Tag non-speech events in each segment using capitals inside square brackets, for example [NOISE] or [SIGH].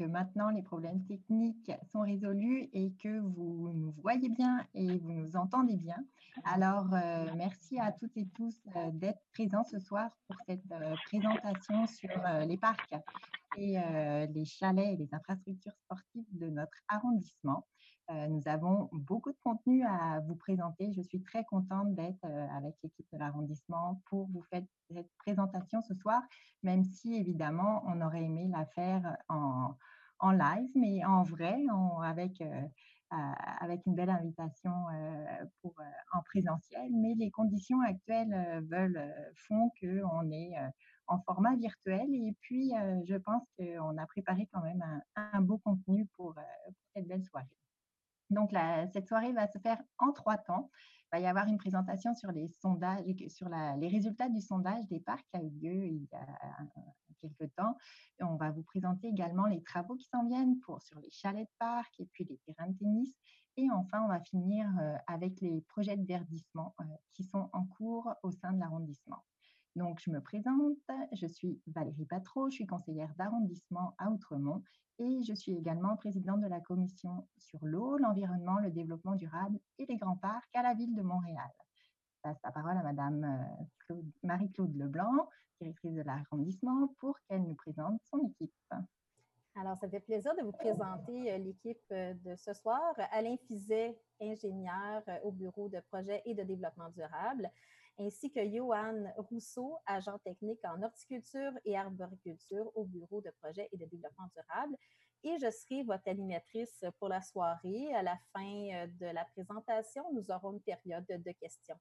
que maintenant les problèmes techniques sont résolus et que vous nous voyez bien et vous nous entendez bien. Alors, euh, merci à toutes et tous euh, d'être présents ce soir pour cette euh, présentation sur les parcs et les chalets et les infrastructures sportives de notre arrondissement. nous avons beaucoup de contenu à vous présenter. Je suis très contente d'être avec l'équipe de l'arrondissement pour vous faire cette présentation ce soir, même si évidemment on aurait aimé la faire en, en live, mais en vrai, avec, euh, avec une belle invitation euh, pour, euh, en présentiel. Mais les conditions actuelles veulent, font qu'on est en format virtuel. Et puis, je pense qu'on a préparé quand même un, beau contenu pour, cette belle soirée. Donc, cette soirée va se faire en trois temps. Il va y avoir une présentation sur les sondages, sur les résultats du sondage des parcs qui a eu lieu il y a quelques temps. on va vous présenter également les travaux qui s'en viennent pour, sur les chalets de parc et puis les terrains de tennis. Et enfin, on va finir euh, avec les projets de verdissement euh, qui sont en cours au sein de l'arrondissement. Donc, je me présente, je suis Valérie Patro, je suis conseillère d'arrondissement à Outremont et je suis également présidente de la commission sur l'eau, l'environnement, le développement durable et les grands parcs à la ville de Montréal. Je passe la parole à Madame euh, Marie-Claude Leblanc, directrice de l'arrondissement, pour qu'elle nous présente son équipe. Alors, ça fait plaisir de vous présenter euh, l'équipe euh, de ce soir. Alain Fizet, ingénieur au bureau de projet et de développement durable ainsi que Johan Rousseau, agent technique en horticulture et arboriculture au Bureau de projet et de développement durable. Et je serai votre animatrice pour la soirée. À la fin euh, de la présentation, nous aurons une période de questions.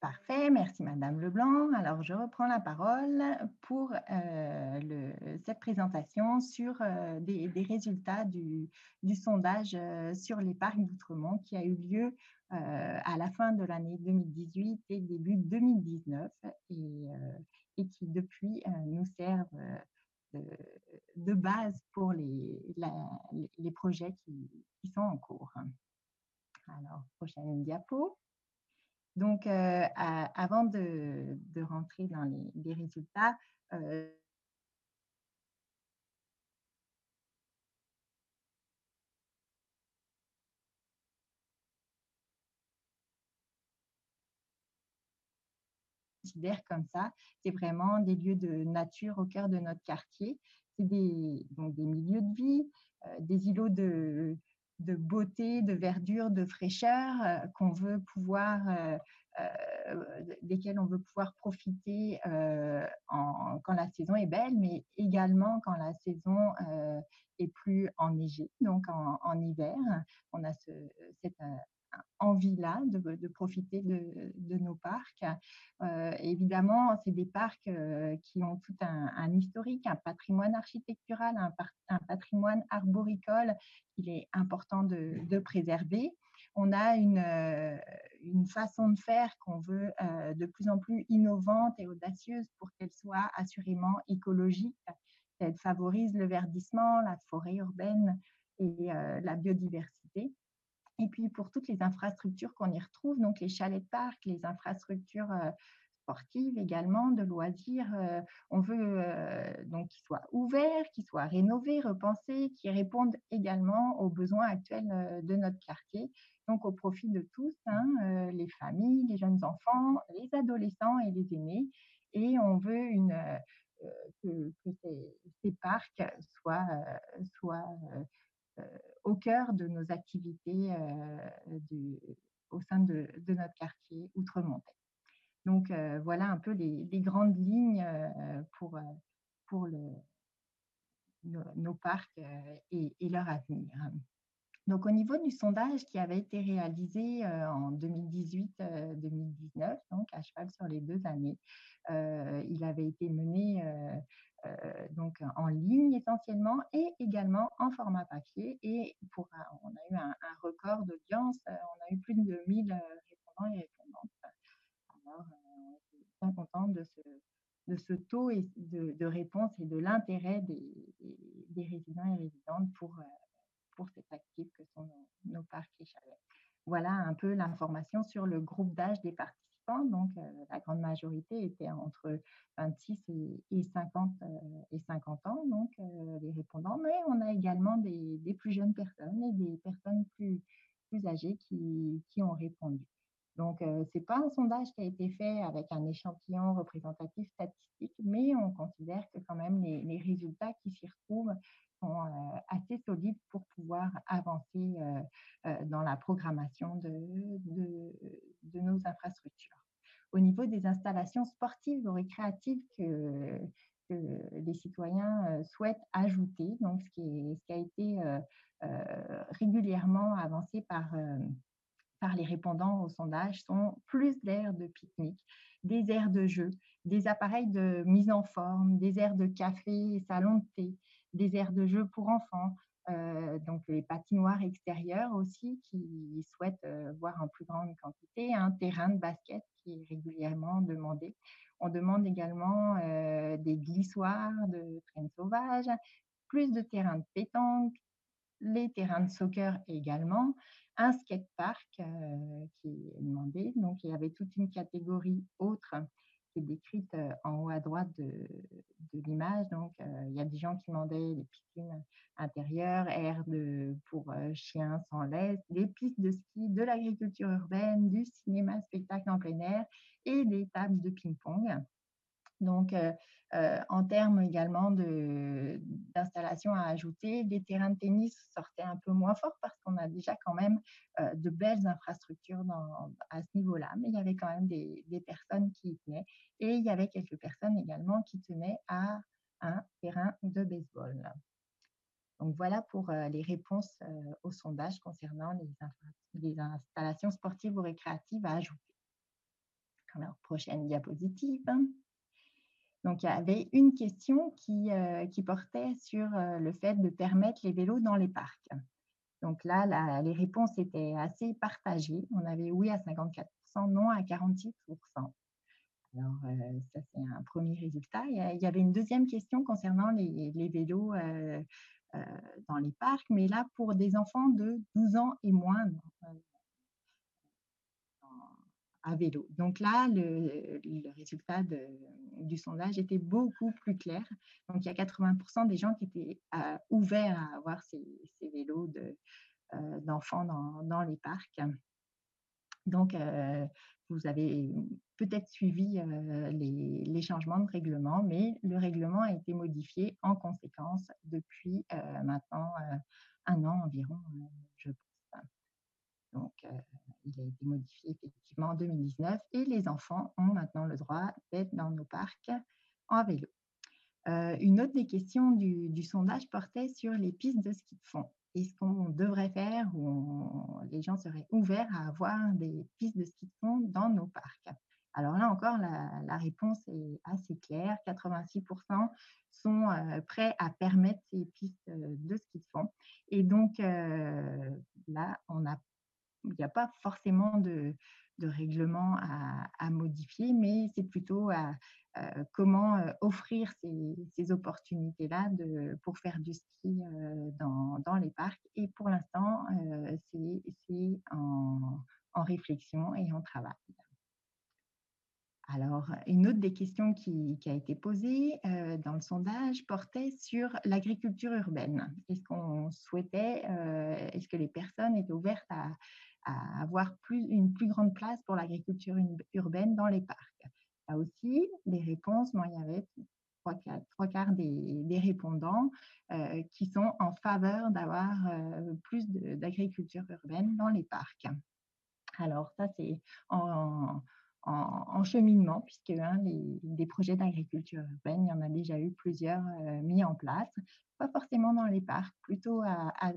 Parfait, merci Madame Leblanc. Alors, je reprends la parole pour euh, cette présentation sur euh, des, résultats du, du sondage sur les parcs d'Outremont qui a eu lieu euh, à la fin de l'année 2018 et début 2019 et, euh, et qui depuis euh, nous servent de, base pour les, les projets qui, sont en cours. Alors, prochaine diapo. Donc, avant de, rentrer dans les résultats, comme ça. C'est vraiment des lieux de nature au cœur de notre quartier. C'est des, donc des milieux de vie, euh, des îlots de, de, beauté, de verdure, de fraîcheur euh, qu'on veut pouvoir, euh, desquels on veut pouvoir profiter quand la saison est belle, mais également quand la saison est plus enneigée, donc en, en hiver. On a ce, cette envie-là de, profiter de, nos parcs. Euh, évidemment, c'est des parcs euh, qui ont tout un, historique, un patrimoine architectural, un, patrimoine arboricole qu'il est important de, préserver. On a une, euh, une façon de faire qu'on veut de plus en plus innovante et audacieuse pour qu'elle soit assurément écologique. Elle favorise le verdissement, la forêt urbaine et la biodiversité. Et puis pour toutes les infrastructures qu'on y retrouve, donc les chalets de parc, les infrastructures euh, sportives également, de loisirs, euh, on veut euh, donc qu'ils soient ouverts, qu'ils soient rénovés, repensés, qui répondent également aux besoins actuels de notre quartier, donc au profit de tous, hein, les familles, les jeunes enfants, les adolescents et les aînés. Et on veut que, ces, parcs soient, cœur de nos activités euh, au sein de, notre quartier Outremontais. Donc euh, voilà un peu les, grandes lignes pour, pour nos, parcs et, leur avenir. Donc, au niveau du sondage qui avait été réalisé en 2018-2019, donc à cheval sur les deux années, il avait été mené euh, donc en ligne essentiellement et également en format papier. Et pour on a eu un, record d'audience, euh, on a eu plus de 1000 euh, répondants et répondantes. Alors, on est bien content de ce, de ce taux et de, de réponse et de l'intérêt des, des, résidents et résidentes pour, pour cet actif que sont nos, parcs et chalets. Voilà un peu l'information sur le groupe d'âge des participants donc la grande majorité était entre 26 et, 50, et 50 ans, donc les répondants, mais on a également des, plus jeunes personnes et des personnes plus, âgées qui, ont répondu. Donc, ce n'est pas un sondage qui a été fait avec un échantillon représentatif statistique, mais on considère que quand même les, les résultats qui s'y retrouvent sont assez solides pour pouvoir avancer dans la programmation de, nos infrastructures. Au niveau des installations sportives ou récréatives que, les citoyens souhaitent ajouter, donc ce qui, a été régulièrement avancé par par les répondants au sondage sont plus d'aires de pique-nique, des aires de jeu, des appareils de mise en forme, des aires de café et salon de thé, des aires de jeu pour enfants, euh, donc les patinoires extérieures aussi qui souhaitent euh, voir en plus grande quantité, un terrain de basket qui est régulièrement demandé. On demande également euh, des glissoires de traîne sauvage, plus de terrains de pétanque, les terrains de soccer également, un skatepark qui est demandé. Donc, il y avait toute une catégorie autre qui est décrite euh, en haut à droite de, l'image. Donc, euh, il y a des gens qui demandaient des piscines intérieures, air de, pour chiens sans laisse, des pistes de ski, de l'agriculture urbaine, du cinéma spectacle en plein air et des tables de ping-pong. Donc, en termes également d'installation à ajouter, les terrains de tennis sortaient un peu moins fort parce qu'on a déjà quand même de belles infrastructures à ce niveau-là, mais il y avait quand même des, personnes qui y tenaient et il y avait quelques personnes également qui tenaient à un terrain de baseball. Donc voilà pour les réponses au sondage concernant les, les, installations sportives ou récréatives à ajouter. Alors, prochaine diapositive. Donc, il y avait une question qui, euh, portait sur euh, le fait de permettre les vélos dans les parcs. Donc là, les réponses étaient assez partagées. On avait oui à 54%, non à 46%. Alors, euh, ça, c'est un premier résultat. Il y avait une deuxième question concernant les vélos dans les parcs, mais là, pour des enfants de 12 ans et moins vélo. Donc là, le, résultat du sondage était beaucoup plus clair. Donc il y a 80% des gens qui étaient euh, ouverts à avoir ces, vélos euh, d'enfants dans, les parcs. Donc, euh, vous avez peut-être suivi les, les, changements de règlement, mais le règlement a été modifié en conséquence depuis maintenant un an environ, je pense. Donc, il a été modifié effectivement en 2019 et les enfants ont maintenant le droit d'être dans nos parcs en vélo. Euh, une autre des questions du, sondage portait sur les pistes de ski de fond. Est-ce qu'on devrait faire ou les gens seraient ouverts à avoir des pistes de ski de fond dans nos parcs? Alors là encore, la, réponse est assez claire. 86% sont euh, prêts à permettre ces pistes de ski de fond. Et donc euh, là, on a il n'y a pas forcément de, règlement à, modifier, mais c'est plutôt à, comment offrir ces, opportunités-là pour faire du ski dans, les parcs. Et pour l'instant, c'est en, réflexion et en travail. Alors, une autre des questions qui, a été posée dans le sondage portait sur l'agriculture urbaine. Est-ce qu'on souhaitait, est-ce que les personnes étaient ouvertes à, à avoir une plus grande place pour l'agriculture urbaine dans les parcs. Là aussi, les réponses, il y avait trois quarts, des, répondants euh, qui sont en faveur d'avoir euh, plus d'agriculture urbaine dans les parcs. Alors ça, c'est en, cheminement, puisque hein, des projets d'agriculture urbaine, il y en a déjà eu plusieurs euh, mis en place, pas forcément dans les parcs, plutôt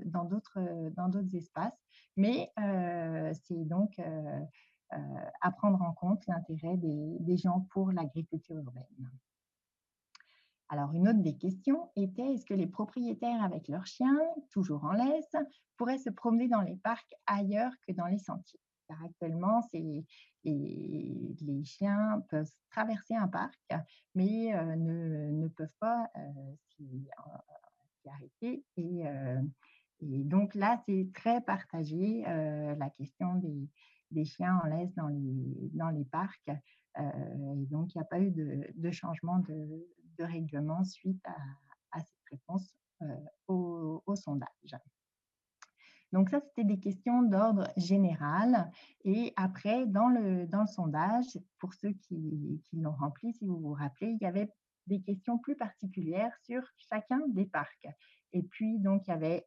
dans d'autres espaces, mais euh, c'est donc euh, à prendre en compte l'intérêt des, des, gens pour l'agriculture urbaine. Alors, une autre des questions était est-ce que les propriétaires avec leurs chiens, toujours en laisse, pourraient se promener dans les parcs ailleurs que dans les sentiers? Car actuellement, les, chiens peuvent traverser un parc, mais ne, ne, peuvent pas s'y arrêter. Et, donc là, c'est très partagé, la question des, chiens en laisse dans les, dans les parcs. et donc, il n'y a pas eu de, changement de, règlement suite à, cette réponse au, sondage. Donc ça, c'était des questions d'ordre général. Et après, dans le, dans le sondage, pour ceux qui, qui l'ont rempli, si vous vous rappelez, il y avait des questions plus particulières sur chacun des parcs. Et puis, donc, il y avait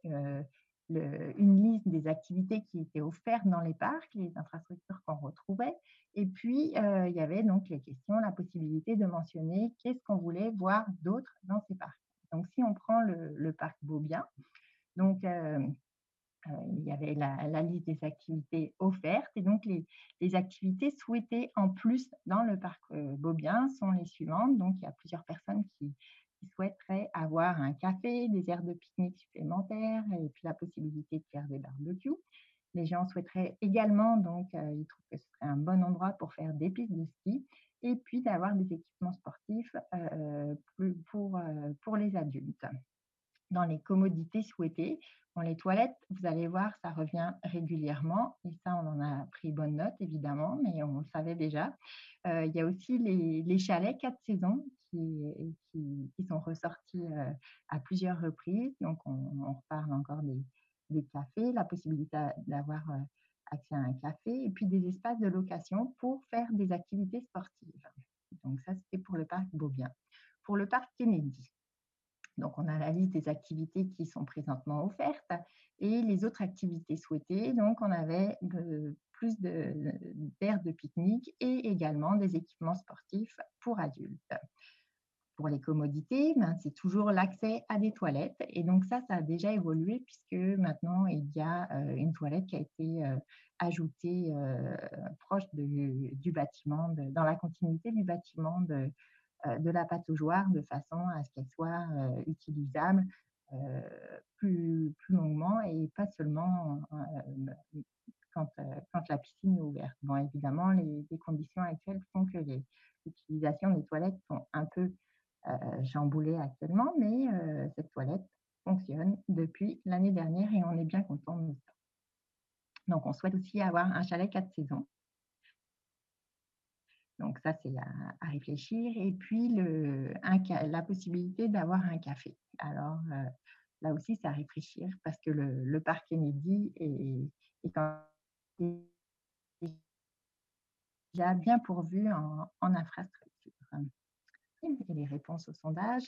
une liste des activités qui étaient offertes dans les parcs, les infrastructures qu'on retrouvait. Et puis, il y avait donc les questions, la possibilité de mentionner qu'est-ce qu'on voulait voir d'autre dans ces parcs. Donc, si on prend le, parc Beaubien, donc, il y avait la, liste des activités offertes et donc les, activités souhaitées en plus dans le parc Beaubien sont les suivantes. Donc, il y a plusieurs personnes qui, souhaiteraient avoir un café, des aires de pique-nique supplémentaires et puis la possibilité de faire des barbecues. Les gens souhaiteraient également, donc, euh, ils trouvent que ce serait un bon endroit pour faire des pistes de ski et puis d'avoir des équipements sportifs euh, pour, euh, pour les adultes. Dans les commodités souhaitées, les toilettes, vous allez voir, ça revient régulièrement et ça, on en a pris bonne note évidemment, mais on le savait déjà. il y a aussi les, chalets quatre saisons qui, sont ressortis euh, à plusieurs reprises. Donc, on, reparle encore des, des, cafés, la possibilité d'avoir euh, accès à un café et puis des espaces de location pour faire des activités sportives. Donc, ça, c'était pour le parc Beaubien. Pour le parc Kennedy, donc, on a la liste des activités qui sont présentement offertes et les autres activités souhaitées. Donc, on avait plus d'aires de, de pique-nique et également des équipements sportifs pour adultes pour les commodités, ben, c'est toujours l'accès à des toilettes. Et donc ça, ça a déjà évolué puisque maintenant, il y a euh, une toilette qui a été euh, ajoutée euh, proche du bâtiment, dans la continuité du bâtiment de, de la pataugeoire, de façon à ce qu'elle soit utilisable plus, plus longuement et pas seulement quand, la piscine est ouverte. Bon, évidemment, les, conditions actuelles font que l'utilisation des toilettes sont un peu euh, chamboulée actuellement, mais euh, cette toilette fonctionne depuis l'année dernière et on est bien content de ça. Donc, on souhaite aussi avoir un chalet quatre saisons. Donc, ça, c'est à, réfléchir. Et puis, le, la possibilité d'avoir un café. Alors, euh, là aussi, c'est à réfléchir parce que le, parc Kennedy est, déjà bien pourvu en, infrastructure les réponses au sondage.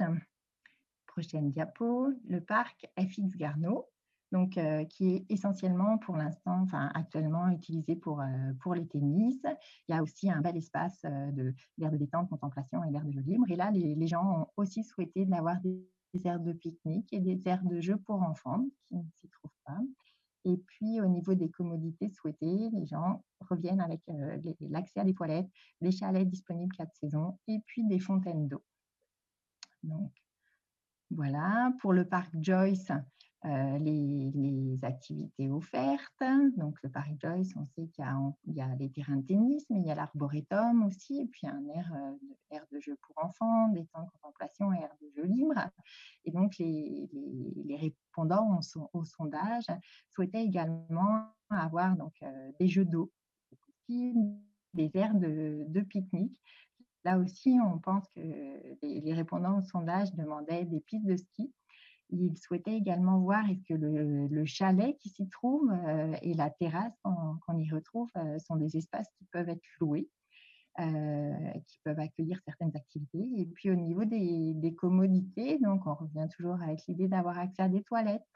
Prochaine diapo, le parc FX Garneau, donc, euh, qui est essentiellement pour l'instant, enfin actuellement utilisé pour, euh, pour les tennis. Il y a aussi un bel espace euh, de d'air de détente, contemplation et d'air de jeu libre. Et là, les, gens ont aussi souhaité d'avoir des, aires de pique-nique et des aires de jeu pour enfants qui ne s'y trouvent pas. Et puis, au niveau des commodités souhaitées, les gens reviennent avec l'accès à des toilettes, des chalets disponibles quatre saisons et puis des fontaines d'eau. Donc, voilà. Pour le parc Joyce, euh, les, activités offertes. Donc, le Paris Joyce, on sait qu'il y, a les terrains de tennis, mais il y a l'arboretum aussi, et puis un air, euh, de jeu pour enfants, des temps de contemplation air de jeu libre. Et donc, les, répondants au, sondage souhaitaient également avoir donc, euh, des jeux d'eau, des aires de pique-nique. Là aussi, on pense que les répondants au sondage demandaient des pistes de ski il souhaitait également voir est-ce que le, chalet qui s'y trouve euh, et la terrasse qu'on y retrouve euh, sont des espaces qui peuvent être loués, euh, qui peuvent accueillir certaines activités. Et puis au niveau des, commodités, donc on revient toujours avec l'idée d'avoir accès à des toilettes,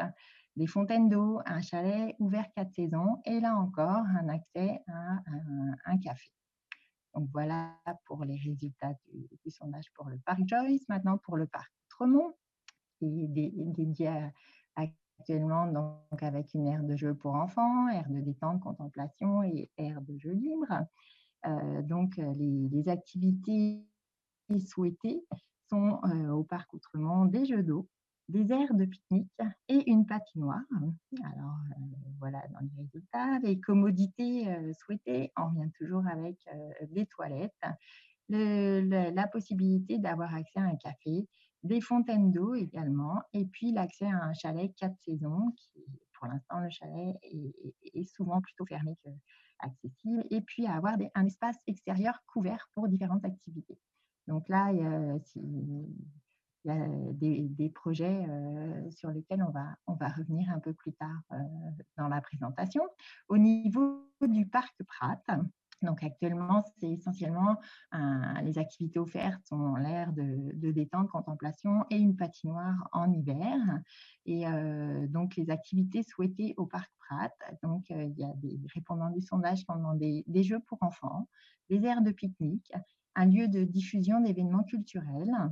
des fontaines d'eau, un chalet ouvert quatre saisons et là encore un accès à un, café. Donc voilà pour les résultats du sondage pour le parc Joyce. Maintenant pour le parc Tremont qui est dédié actuellement donc avec une aire de jeu pour enfants, aire de détente, contemplation et aire de jeu libre. Euh, donc euh, les, activités souhaitées sont euh, au parc Outremont des jeux d'eau, des aires de pique-nique et une patinoire. Alors voilà dans les résultats, les commodités souhaitées, on revient toujours avec des toilettes, la possibilité d'avoir accès à un café, des fontaines d'eau également, et puis l'accès à un chalet quatre saisons qui, pour l'instant, le chalet est, souvent plutôt fermé qu'accessible. Et puis à avoir un espace extérieur couvert pour différentes activités. Donc là, il y a, des, projets sur lesquels on va, on va revenir un peu plus tard dans la présentation. Au niveau du parc Prat, donc actuellement, c'est essentiellement les activités offertes sont l'air de, de, détente, contemplation et une patinoire en hiver. Et donc les activités souhaitées au parc Prat, donc il y a des répondants du sondage qui ont demandé des jeux pour enfants, des aires de pique-nique, un lieu de diffusion d'événements culturels, euh,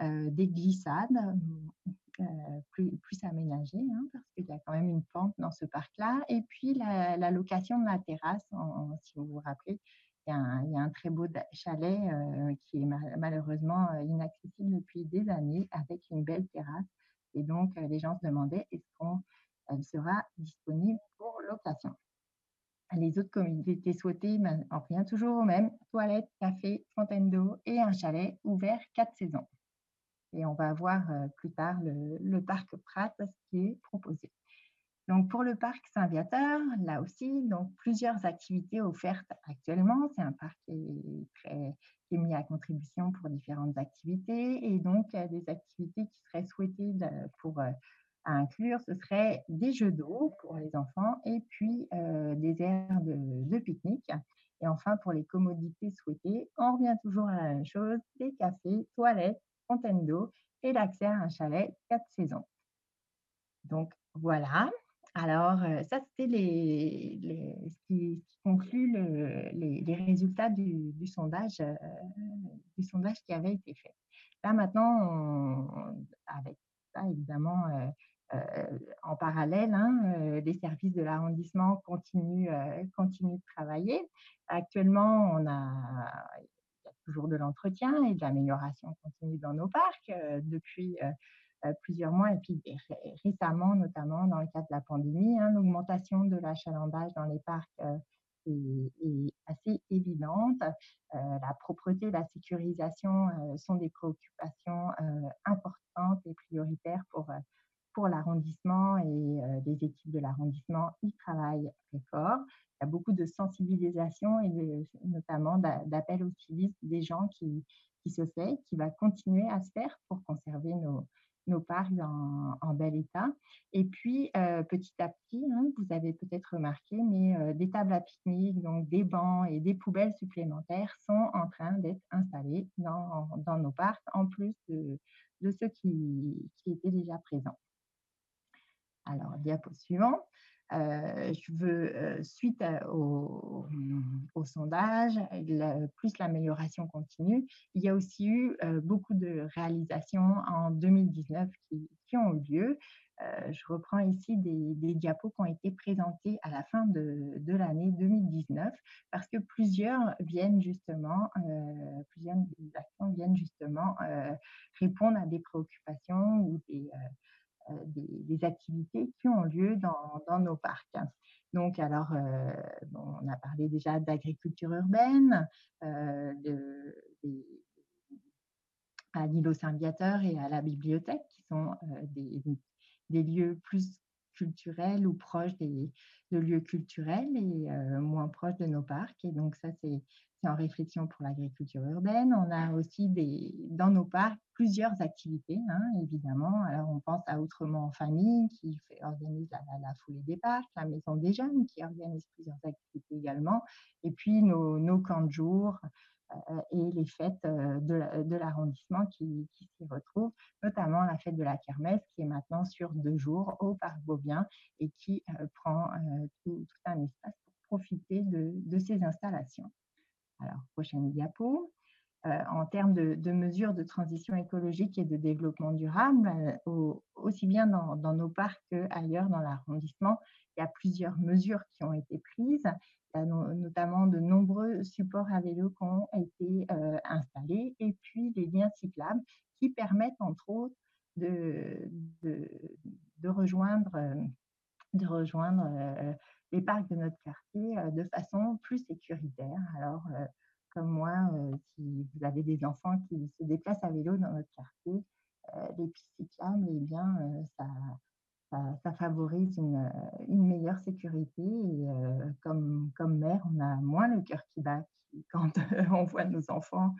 des glissades euh, plus, aménagées, hein, parce qu'il y a quand même une pente dans ce parc-là. Et puis la, location de la terrasse, si vous vous rappelez, il y, a un, très beau chalet euh, qui est malheureusement inaccessible depuis des années avec une belle terrasse. Et donc, les gens se demandaient est-ce qu'elle sera disponible pour location? Les autres communautés souhaitées ben, en revient toujours au même toilette, café, fontaine d'eau et un chalet ouvert quatre saisons. Et on va voir plus tard le, parc Prat, qui est proposé. Donc pour le parc Saint-Viateur, là aussi, donc plusieurs activités offertes actuellement. C'est un parc qui est, mis à contribution pour différentes activités et donc des activités qui seraient souhaitées pour inclure, ce serait des jeux d'eau pour les enfants et puis des aires de pique-nique. Et enfin, pour les commodités souhaitées, on revient toujours à la même chose, des cafés, toilettes, fontaine d'eau et l'accès à un chalet quatre saisons. Donc voilà. Alors, euh, ça, c'était les, ce, qui, conclut les, résultats du, sondage, euh, du sondage qui avait été fait. Là, maintenant, avec ça, évidemment, euh, en parallèle, hein, les services de l'arrondissement continuent, continuent de travailler. Actuellement, on a, toujours de l'entretien et de l'amélioration continue dans nos parcs euh, depuis euh, euh, plusieurs mois. Et puis récemment, notamment dans le cadre de la pandémie, hein, l'augmentation de l'achalandage dans les parcs est, assez évidente. la propreté, la sécurisation sont des préoccupations importantes et prioritaires pour, pour l'arrondissement. Et les équipes de l'arrondissement y travaillent très fort beaucoup de sensibilisation et notamment d'appel au civisme des gens qui, qui, se fait, qui va continuer à se faire pour conserver nos, nos parcs en, bel état. Et puis, euh, petit à petit, hein, vous avez peut-être remarqué, mais euh, des tables à pique-nique, donc des bancs et des poubelles supplémentaires sont en train d'être installés dans, dans, nos parcs, en plus de, ceux qui étaient déjà présents. Alors, diapo suivant. Euh, je veux, euh, suite au, sondage, plus l'amélioration continue, il y a aussi eu euh, beaucoup de réalisations en 2019 qui, ont eu lieu. je reprends ici des, diapos qui ont été présentés à la fin de, de l'année 2019 parce que plusieurs viennent justement, plusieurs actions viennent justement répondre à des préoccupations ou des euh, des, activités qui ont lieu dans, nos parcs. Donc, alors, euh, on a parlé déjà d'agriculture urbaine, euh, à l'îlot Saint-Viateur et à la bibliothèque, qui sont des, lieux plus culturels ou proches des, de lieux culturels et moins proches de nos parcs. Et donc, ça, c'est en réflexion pour l'agriculture urbaine. On a aussi des, dans nos parcs plusieurs activités, hein, évidemment. Alors, on pense à Autrement en famille qui organise la, foulée des parcs, la Maison des jeunes qui organise plusieurs activités également, et puis nos, nos camps de jour euh, et les fêtes euh, de l'arrondissement qui, s'y retrouvent, notamment la fête de la kermesse qui est maintenant sur deux jours au parc Beaubien et qui euh, prend tout, un espace pour profiter de, ces installations. Alors, prochaine diapo. Euh, en termes de, mesures de transition écologique et de développement durable, euh, aussi bien dans, nos parcs qu'ailleurs dans l'arrondissement, il y a plusieurs mesures qui ont été prises. Notamment de nombreux supports à vélo qui ont été euh, installés et puis des liens cyclables qui permettent entre autres de, rejoindre, de rejoindre les parcs de notre quartier de façon plus sécuritaire. Alors, comme moi, euh, si vous avez des enfants qui se déplacent à vélo dans notre quartier, euh, les pistes cyclables, eh bien, euh, ça, favorise une, meilleure sécurité. Et comme, comme mère, on a moins le cœur qui bat [LAUGHS] quand on voit nos enfants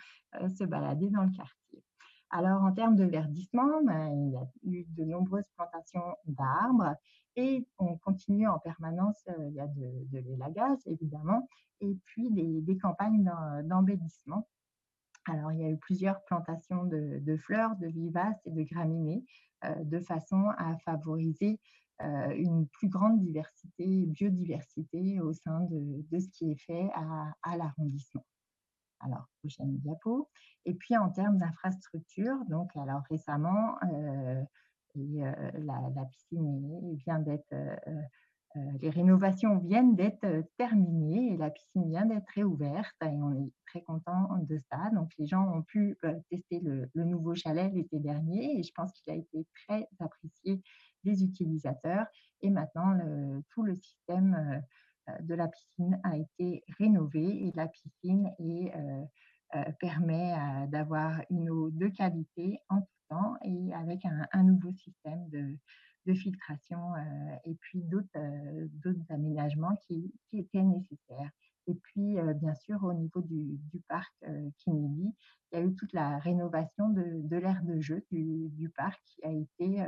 se balader dans le quartier. Alors, en termes de verdissement, ben, il y a eu de nombreuses plantations d'arbres et on continue en permanence, il y a de l'élagage évidemment, et puis des, campagnes d'embellissement. Alors, il y a eu plusieurs plantations de, fleurs, de vivaces et de graminées, de façon à favoriser une plus grande diversité, biodiversité au sein de, ce qui est fait à l'arrondissement. Alors, prochaine diapo. Et puis, en termes d'infrastructure, donc, alors récemment, euh, euh, la, piscine vient d'être, euh, les rénovations viennent d'être terminées et la piscine vient d'être réouverte et on est très content de ça. Donc, les gens ont pu tester le, nouveau chalet l'été dernier et je pense qu'il a été très apprécié des utilisateurs. Et maintenant, tout le système euh, de la piscine a été rénovée et la piscine euh, euh, permet d'avoir une eau de qualité en tout temps et avec un, nouveau système de, filtration et puis d'autres aménagements qui, étaient nécessaires. Et puis, bien sûr, au niveau du, parc euh, il y a eu toute la rénovation de, de l'aire de jeu du, parc qui a été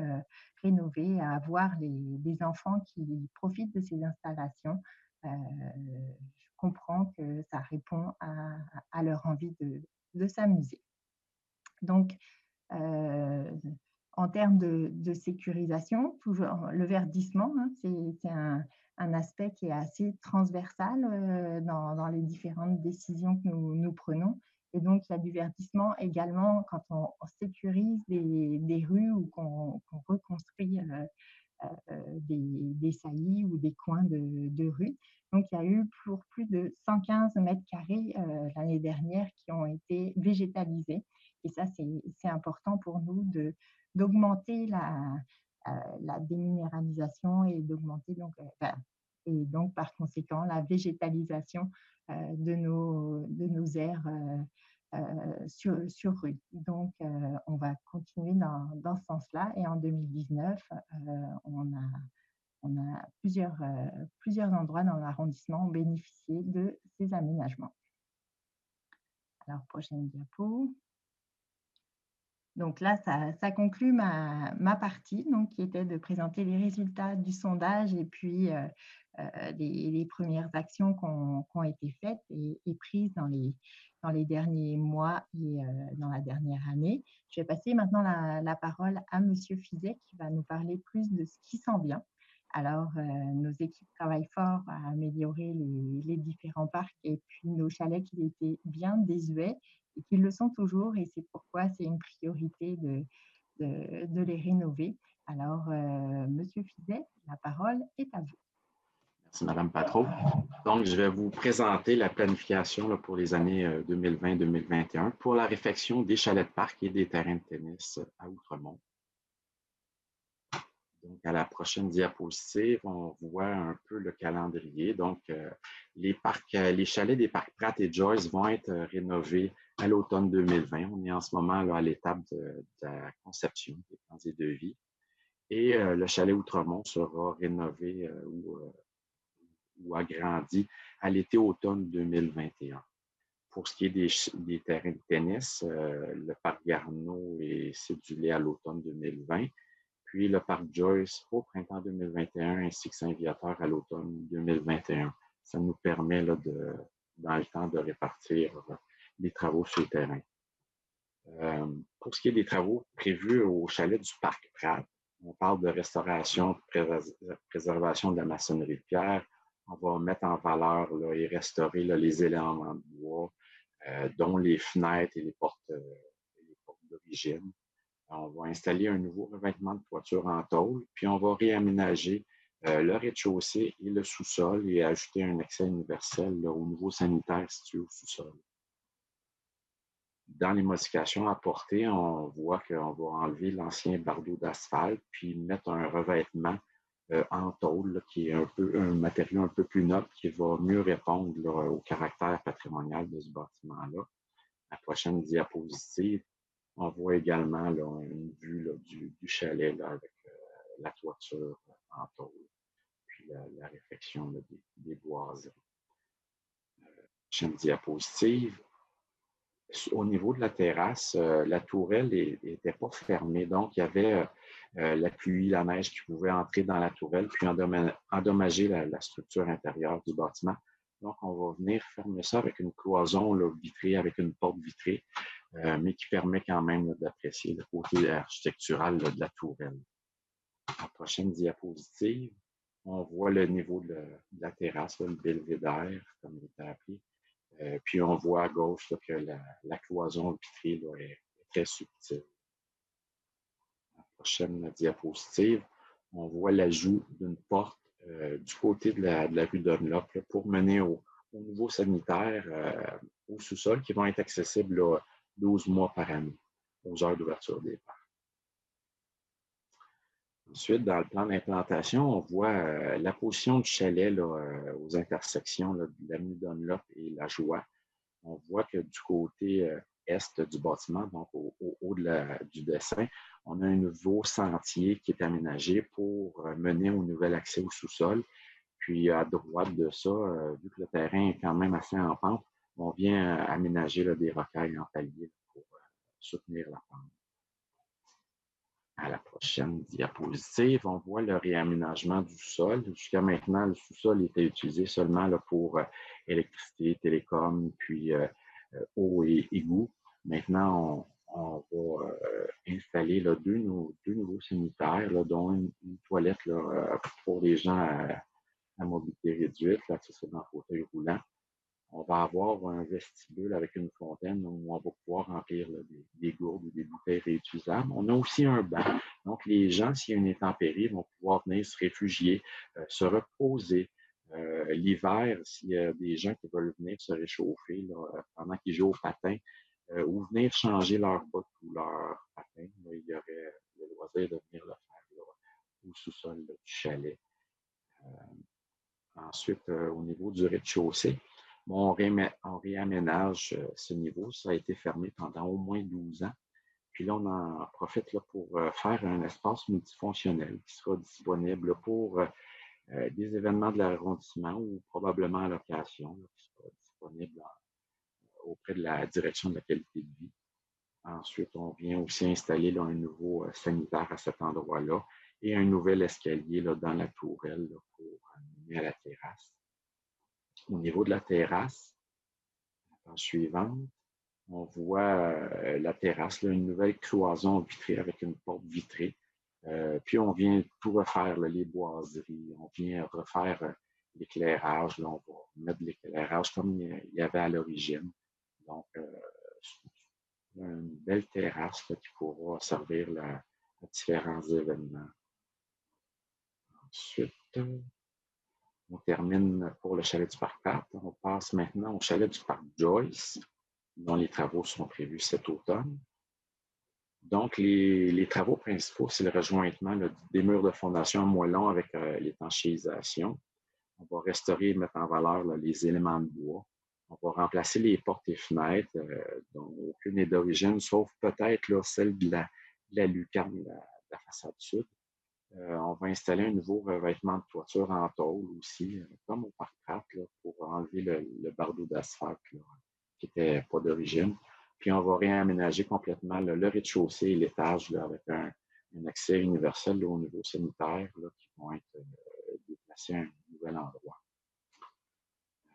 rénové à voir les, enfants qui profitent de ces installations je comprends que ça répond à, leur envie de, s'amuser. Donc, en termes de, sécurisation, toujours le verdissement, hein, c'est un, aspect qui est assez transversal dans, les différentes décisions que nous, prenons. Et donc, il y a du verdissement également quand on, sécurise des, rues ou qu'on reconstruit des, des, saillies ou des coins de, de rue. Donc, il y a eu pour plus de 115 mètres carrés euh, l'année dernière qui ont été végétalisés. Et ça, c'est important pour nous d'augmenter la, euh, la déminéralisation et d'augmenter donc, euh, et donc par conséquent la végétalisation de, nos, de nos aires sur, sur, rue. Donc, on va continuer dans, dans ce sens-là. Et en 2019, on a on a plusieurs, euh, plusieurs endroits dans l'arrondissement ont bénéficié de ces aménagements. Alors, prochaine diapo. Donc là, ça, conclut ma, partie, donc, qui était de présenter les résultats du sondage et puis euh, euh, les, premières actions qui ont, été faites et, prises dans les, les derniers mois et dans la dernière année. Je vais passer maintenant la, parole à M. Fizet qui va nous parler plus de ce qui s'en vient. Alors, euh, nos équipes travaillent fort à améliorer les, différents parcs et puis nos chalets qui étaient bien désuets et qui le sont toujours et c'est pourquoi c'est une priorité de, de, les rénover. Alors, euh, Monsieur Fizet, la parole est à vous. Merci, Madame Patro. Donc, je vais vous présenter la planification pour les années 2020-2021 euh, pour la réfection des chalets de parc et des terrains de tennis à Outremont. Donc, à la prochaine diapositive, on voit un peu le calendrier. Donc, euh, les, parcs, euh, les chalets des parcs Pratt et Joyce vont être euh, rénovés à l'automne 2020. On est en ce moment à l'étape de, la conception des plans et devis. Et le chalet Outremont sera rénové ou, agrandi à l'été-automne 2021. Pour ce qui est des, des terrains de tennis, le parc Garneau est cédulé à l'automne 2020 puis le parc Joyce au printemps 2021 ainsi que Saint-Viateur à l'automne 2021. Ça nous permet là, de, dans le temps de répartir les travaux sur le terrain. Euh, pour ce qui est des travaux prévus au chalet du parc Pratt, on parle de restauration, préservation de la maçonnerie de pierre. On va mettre en valeur et restaurer les éléments de bois, euh, dont les fenêtres et euh, les portes d'origine. On va installer un nouveau revêtement de toiture en tôle, puis on va réaménager euh, le rez-de-chaussée et le sous-sol et ajouter un accès universel au niveau sanitaire situé au sous-sol. Dans les modifications apportées, on voit qu'on va enlever l'ancien bardeau d'asphalte puis mettre un revêtement euh, en tôle qui est un, matériau un peu plus noble qui va mieux répondre au caractère patrimonial de ce bâtiment-là. La prochaine diapositive on voit également une vue du, chalet avec euh, la toiture en tôle, puis la, réflexion des, des, boiseries. Prochaine diapositive. Au niveau de la terrasse, la tourelle n'était pas fermée, donc il y avait la pluie, la neige qui pouvait entrer dans la tourelle, puis endommager la structure intérieure du bâtiment. Donc, on va venir fermer ça avec une cloison vitrée, avec une porte vitrée, euh, mais qui permet quand même d'apprécier le côté architectural de la tourelle. La prochaine diapositive, on voit le niveau de, la terrasse, le belvédère, comme il est appelé. Euh, puis on voit à gauche que la, cloison vitrée est, très subtile. La prochaine diapositive, on voit l'ajout d'une porte euh, du côté de la, rue Dunlop pour mener au, niveau sanitaire au sous-sol qui vont être accessibles 12 mois par année aux heures d'ouverture des parcs. Ensuite, dans le plan d'implantation, on voit euh, la position du chalet aux intersections de l'avenue Dunlop et la Joie. On voit que du côté est du bâtiment, donc au, haut du dessin, on a un nouveau sentier qui est aménagé pour euh, mener au nouvel accès au sous-sol. Puis à droite de ça, euh, vu que le terrain est quand même assez en pente, on vient euh, aménager des rocailles en palier pour soutenir la pente. À la prochaine diapositive, on voit le réaménagement du sol. Jusqu'à maintenant, le sous-sol était utilisé seulement pour électricité, télécom, puis eau et égout. Maintenant, on, va euh, installer deux, nouveaux sanitaires, dont une, toilette euh, pour les gens à, mobilité réduite, là, c'est dans le fauteuil roulant. On va avoir un vestibule avec une fontaine où on va pouvoir remplir des, gourdes ou des bouteilles réutilisables. On a aussi un banc. Donc, les gens, s'il y a une intempérie, vont pouvoir venir se réfugier, euh, se reposer. L'hiver, s'il y a des gens qui veulent venir se réchauffer pendant qu'ils jouent au patin, euh, ou venir changer leur bottes ou leur patin. il y aurait le loisir de venir le faire au sous-sol du chalet. Euh, ensuite, euh, au niveau du rez-de-chaussée, on, réaménage ce niveau. Ça a été fermé pendant au moins 12 ans. Puis là, on en profite pour faire un espace multifonctionnel qui sera disponible pour des événements de l'arrondissement ou probablement à l'occasion, qui sera disponible auprès de la direction de la qualité de vie. Ensuite, on vient aussi installer un nouveau euh, sanitaire à cet endroit-là et un nouvel escalier là, dans la tourelle pour mener à la terrasse. Au niveau de la terrasse, la page suivante, on voit euh, la terrasse, une nouvelle cloison vitrée avec une porte vitrée. Euh, puis on vient tout refaire, les boiseries, on vient refaire l'éclairage. On va mettre l'éclairage comme il y avait à l'origine. Donc, euh, une belle terrasse qui pourra servir à différents événements. Ensuite, on termine pour le chalet du Parc Pat. On passe maintenant au chalet du Parc Joyce, dont les travaux sont prévus cet automne. Donc, les, travaux principaux, c'est le rejointement des murs de fondation en moellon avec euh, l'étanchéisation. On va restaurer et mettre en valeur les éléments de bois. On va remplacer les portes et fenêtres, euh, dont aucune n'est d'origine, sauf peut-être celle de la, lucarne de la, façade sud. Euh, on va installer un nouveau revêtement de toiture en tôle aussi, euh, comme au parc pour enlever le, bardeau d'asphalte qui n'était pas d'origine. Puis on va réaménager complètement le rez-de-chaussée et l'étage avec un, accès universel au niveau sanitaire qui vont être déplacés à un nouvel endroit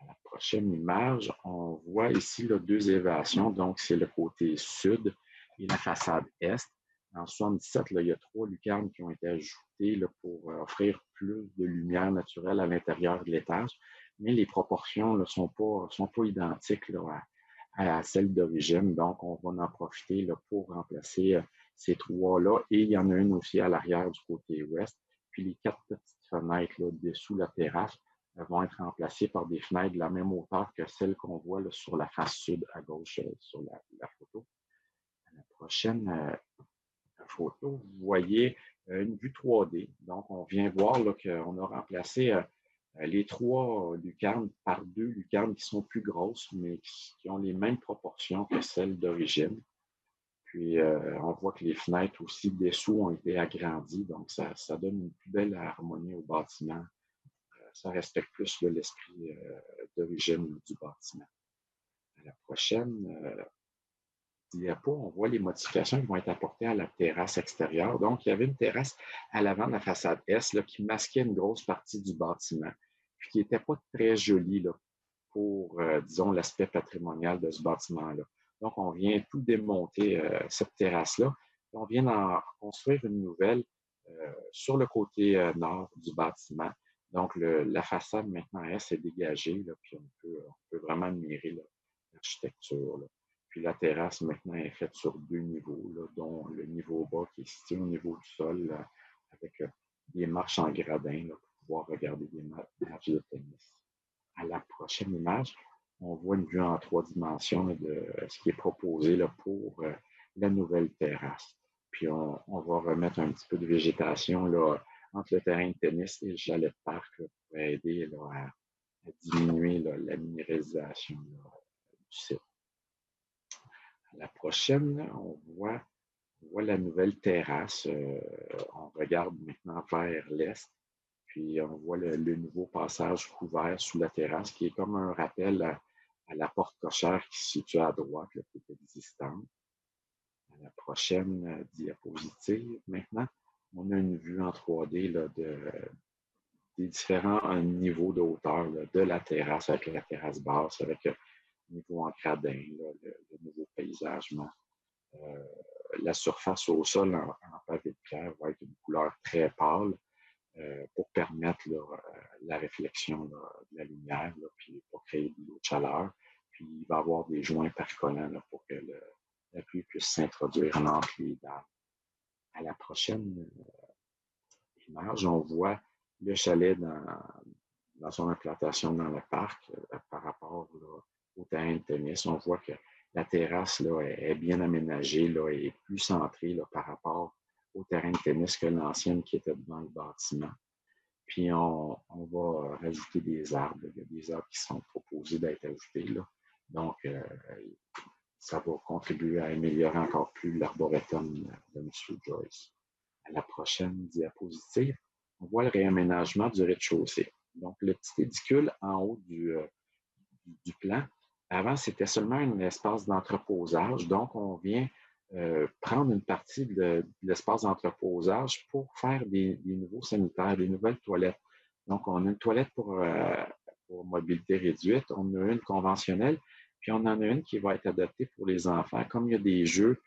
la prochaine image, on voit ici deux élévations. Donc, c'est le côté sud et la façade est. En 77, il y a trois lucarnes qui ont été ajoutées pour euh, offrir plus de lumière naturelle à l'intérieur de l'étage, mais les proportions ne sont, pas, identiques à, celles d'origine. Donc, on va en profiter pour remplacer euh, ces trois-là. Et il y en a une aussi à l'arrière du côté ouest. Puis les quatre petites fenêtres dessous la terrasse vont être remplacées par des fenêtres de la même hauteur que celles qu'on voit sur la face sud à gauche euh, sur la, photo. La prochaine photo, vous voyez euh, une vue 3D. Donc, on vient voir qu'on a remplacé les trois lucarnes par deux lucarnes qui sont plus grosses, mais qui ont les mêmes proportions que celles d'origine. Puis, on voit que les fenêtres aussi dessous ont été agrandies, donc ça, ça donne une plus belle harmonie au bâtiment. ça respecte plus l'esprit d'origine du bâtiment. À la prochaine, on voit les modifications qui vont être apportées à la terrasse extérieure. Donc, il y avait une terrasse à l'avant de la façade S qui masquait une grosse partie du bâtiment, puis qui n'était pas très jolie pour, euh, disons, l'aspect patrimonial de ce bâtiment-là. Donc, on vient tout démonter euh, cette terrasse-là. On vient en construire une nouvelle euh, sur le côté nord du bâtiment. Donc, la façade maintenant S est dégagée, puis on peut vraiment admirer l'architecture. Puis la terrasse maintenant est faite sur deux niveaux, dont le niveau bas qui est situé au niveau du sol avec euh, des marches en gradin pour pouvoir regarder des matchs de tennis. À la prochaine image, on voit une vue en trois dimensions de ce qui est proposé pour euh, la nouvelle terrasse. Puis on, va remettre un petit peu de végétation entre le terrain de tennis et le chalet de parc pour aider à, diminuer la minéralisation du site. La prochaine, on voit, la nouvelle terrasse. Euh, on regarde maintenant vers l'est, puis on voit le, nouveau passage couvert sous la terrasse qui est comme un rappel à, la porte cochère qui se situe à droite, qui est existante. la prochaine euh, diapositive, maintenant, on a une vue en 3D de, des différents euh, niveaux de hauteur de la terrasse avec la terrasse basse, avec niveau en gradin, le, nouveau paysagement. Euh, la surface au sol en, pavé de pierre va être une couleur très pâle euh, pour permettre euh, la réflexion de la lumière, puis pour créer de l'eau de chaleur. Puis il va y avoir des joints percolants pour que la pluie puisse s'introduire entre les dalles. À la prochaine image, on voit le chalet dans, son implantation dans le parc par rapport au terrain de tennis. On voit que la terrasse là, est, bien aménagée là, et plus centrée là, par rapport au terrain de tennis que l'ancienne qui était devant le bâtiment. Puis on, va rajouter des arbres. Il y a des arbres qui sont proposés d'être ajoutés. Là. Donc, euh, ça va contribuer à améliorer encore plus l'arboretum de M. Joyce. À la prochaine diapositive, on voit le réaménagement du rez-de-chaussée. Donc, le petit édicule en haut du, euh, du plan avant, c'était seulement un espace d'entreposage. Donc, on vient euh, prendre une partie de, l'espace d'entreposage pour faire des, nouveaux sanitaires, des nouvelles toilettes. Donc, on a une toilette pour, euh, mobilité réduite, on a une conventionnelle, puis on en a une qui va être adaptée pour les enfants. Comme il y a des jeux,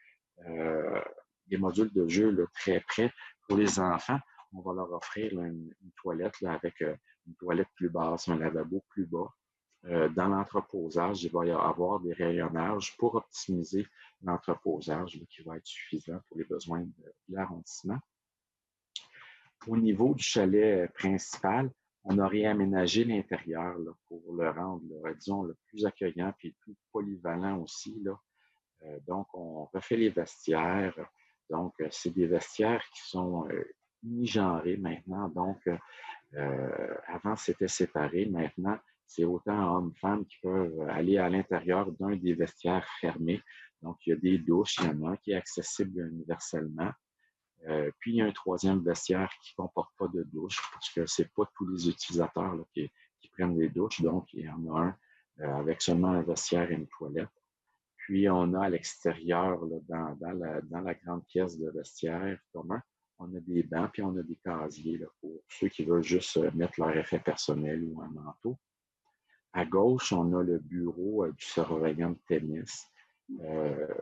euh, des modules de jeux très près pour les enfants, on va leur offrir une, toilette avec une toilette plus basse, un lavabo plus bas, euh, dans l'entreposage, il va y avoir des rayonnages pour optimiser l'entreposage qui va être suffisant pour les besoins de, l'arrondissement. Au niveau du chalet principal, on a réaménagé l'intérieur pour le rendre, disons, le plus accueillant et plus polyvalent aussi. Euh, donc, on refait les vestiaires. Donc, euh, c'est des vestiaires qui sont unigenrés maintenant. Donc, avant, c'était séparé. Maintenant, c'est autant hommes-femmes qui peuvent aller à l'intérieur d'un des vestiaires fermés. Donc, il y a des douches, il y en a un qui est accessible universellement. Euh, puis, il y a un troisième vestiaire qui ne comporte pas de douche parce que ce n'est pas tous les utilisateurs qui, prennent des douches. Donc, il y en a un euh, avec seulement un vestiaire et une toilette. Puis, on a à l'extérieur, dans, la, grande pièce de vestiaire commun, on a des bancs, puis on a des casiers pour ceux qui veulent juste euh, mettre leur effet personnel ou un manteau. À gauche, on a le bureau euh, du surveillant de tennis euh,